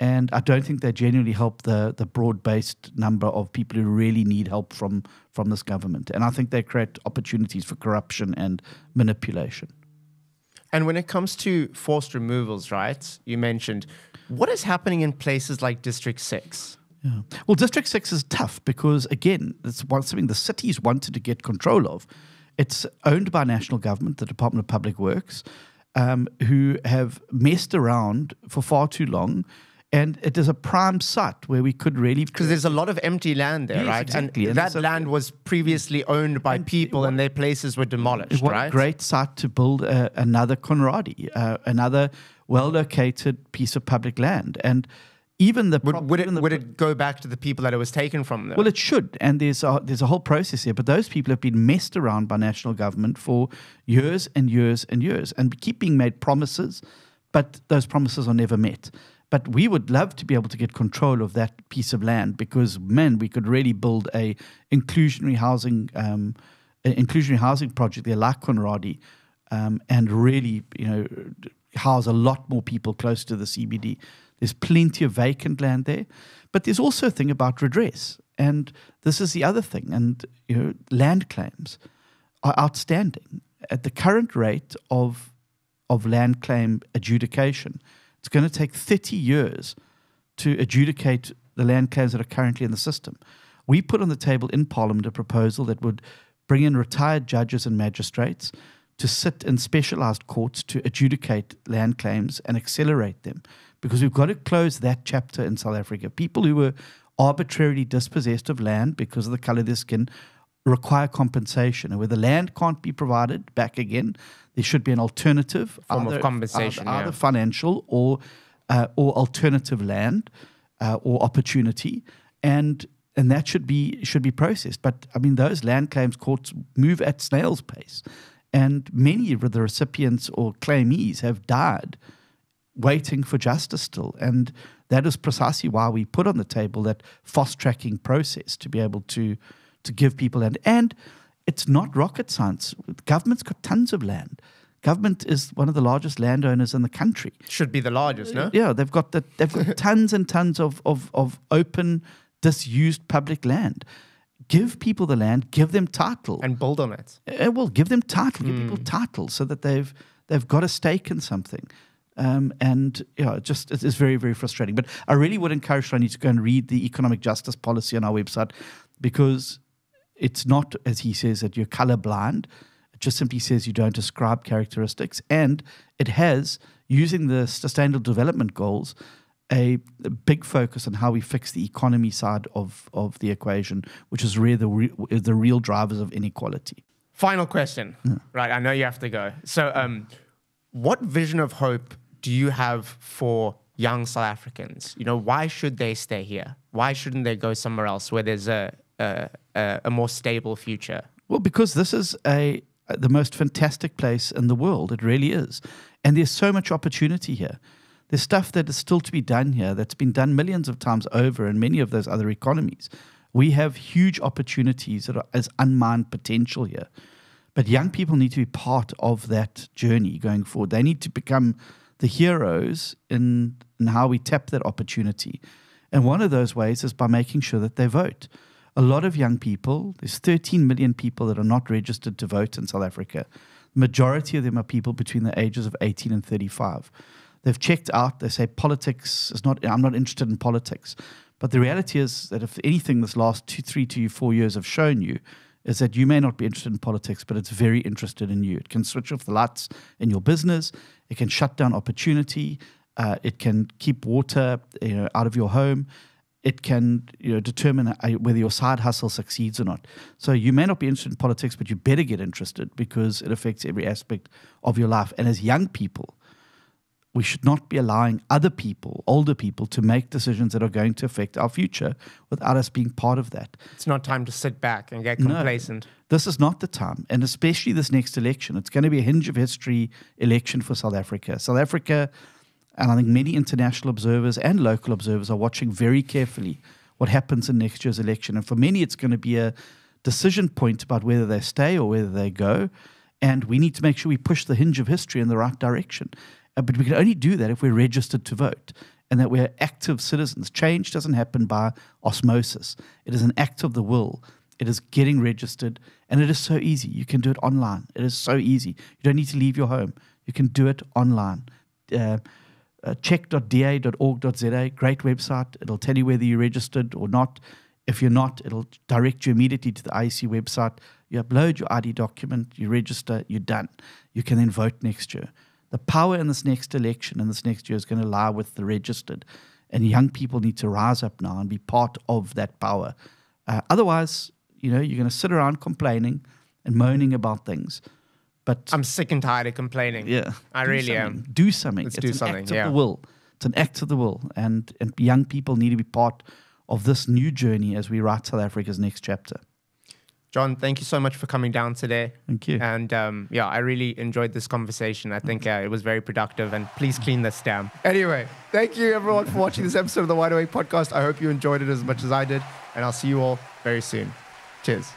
and I don't think they genuinely help the the broad-based number of people who really need help from from this government. And I think they create opportunities for corruption and manipulation. And when it comes to forced removals, right? You mentioned what is happening in places like District Six. Yeah. Well, District 6 is tough because, again, it's one, something the cities wanted to get control of. It's owned by national government, the Department of Public Works, um, who have messed around for far too long. And it is a prime site where we could really. Because there's a lot of empty land there, Yes, right? exactly. And And that land was previously owned by And people what- and their places were demolished, What right? a great site to build a, another Conradie, uh, another well located piece of public land. And even the. Would, would, it, the would it go back to the people that it was taken from? Though? Well, it should, and there's a, there's a whole process here. But those people have been messed around by national government for years and years and years, and keep being made promises, but those promises are never met. But we would love to be able to get control of that piece of land because, man, we could really build a inclusionary housing, um, inclusionary housing project there like Conradie, um, and really, you know, house a lot more people close to the CBD. There's plenty of vacant land there, but there's also a thing about redress, and this is the other thing. And you know, land claims are outstanding at the current rate of of land claim adjudication. It's going to take 30 years to adjudicate the land claims that are currently in the system. We put on the table in Parliament a proposal that would bring in retired judges and magistrates to sit in specialized courts to adjudicate land claims and accelerate them because we've got to close that chapter in South Africa. People who were arbitrarily dispossessed of land because of the color of their skin require compensation. And where the land can't be provided back again, there should be an alternative Form of either- compensation, either, yeah. either financial or uh, or alternative land uh, or opportunity, and and that should be should be processed. But I mean, those land claims courts move at snail's pace, and many of the recipients or claimees have died waiting for justice still. And that is precisely why we put on the table that fast tracking process to be able to to give people land. And it's not rocket science. Government's got tons of land. Government is one of the largest landowners in the country. Should be the largest, no? Yeah, they've got the, they've got tons and tons of, of, of open, disused public land. Give people the land, give them title. And build on it. Uh, well, give them title, give Hmm. people title so that they've they've got a stake in something. Um, and yeah, it just it is very very frustrating. But I really would encourage Shani to go and read the economic justice policy on our website because it's not as he says that you're colorblind. It just simply says you don't ascribe characteristics, and it has using the sustainable development goals a, a big focus on how we fix the economy side of, of the equation, which is really the, re- the real drivers of inequality. Final question. Right, I know you have to go. So, um, what vision of hope do you have for young South Africans? You know, why should they stay here? Why shouldn't they go somewhere else where there's a a, a, a more stable future? Well, because this is a the most fantastic place in the world. It really is, and there's so much opportunity here. There's stuff that is still to be done here that's been done millions of times over in many of those other economies. We have huge opportunities that are as unmined potential here. But young people need to be part of that journey going forward. They need to become the heroes in, in how we tap that opportunity. And one of those ways is by making sure that they vote. A lot of young people, there's 13 million people that are not registered to vote in South Africa. The majority of them are people between the ages of 18 and 35. They've checked out, they say politics is not, I'm not interested in politics. But the reality is that if anything this last two, three to four years have shown you, is that you may not be interested in politics, but it's very interested in you. It can switch off the lights in your business. It can shut down opportunity. Uh, it can keep water you know, out of your home. It can you know, determine uh, whether your side hustle succeeds or not. So you may not be interested in politics, but you better get interested because it affects every aspect of your life. And as young people, we should not be allowing other people, older people, to make decisions that are going to affect our future without us being part of that. It's not time to sit back and get No. complacent. This is not the time, and especially this next election. It's going to be a hinge of history election for South Africa. South Africa, and I think many international observers and local observers are watching very carefully what happens in next year's election. And for many, it's going to be a decision point about whether they stay or whether they go. And we need to make sure we push the hinge of history in the right direction. Uh, but we can only do that if we're registered to vote and that we're active citizens. Change doesn't happen by osmosis, it is an act of the will. It is getting registered, and it is so easy. You can do it online. It is so easy. You don't need to leave your home. You can do it online. Uh, uh, check.da.org.za, great website. It'll tell you whether you're registered or not. If you're not, it'll direct you immediately to the IEC website. You upload your ID document, you register, you're done. You can then vote next year. The power in this next election and this next year is going to lie with the registered. And young people need to rise up now and be part of that power. Uh, otherwise, you know, you're going to sit around complaining and moaning about things. But I'm sick and tired of complaining. yeah, I really something. am. Do something. Let's it's do an something, Act of the will. It's an act of the will, and and young people need to be part of this new journey as we write South Africa's next chapter. John, thank you so much for coming down today. Thank you. And um, yeah, I really enjoyed this conversation. I think uh, it was very productive. And please clean this down. Anyway, thank you everyone for watching this episode of the Wide Awake podcast. I hope you enjoyed it as much as I did. And I'll see you all very soon. Cheers.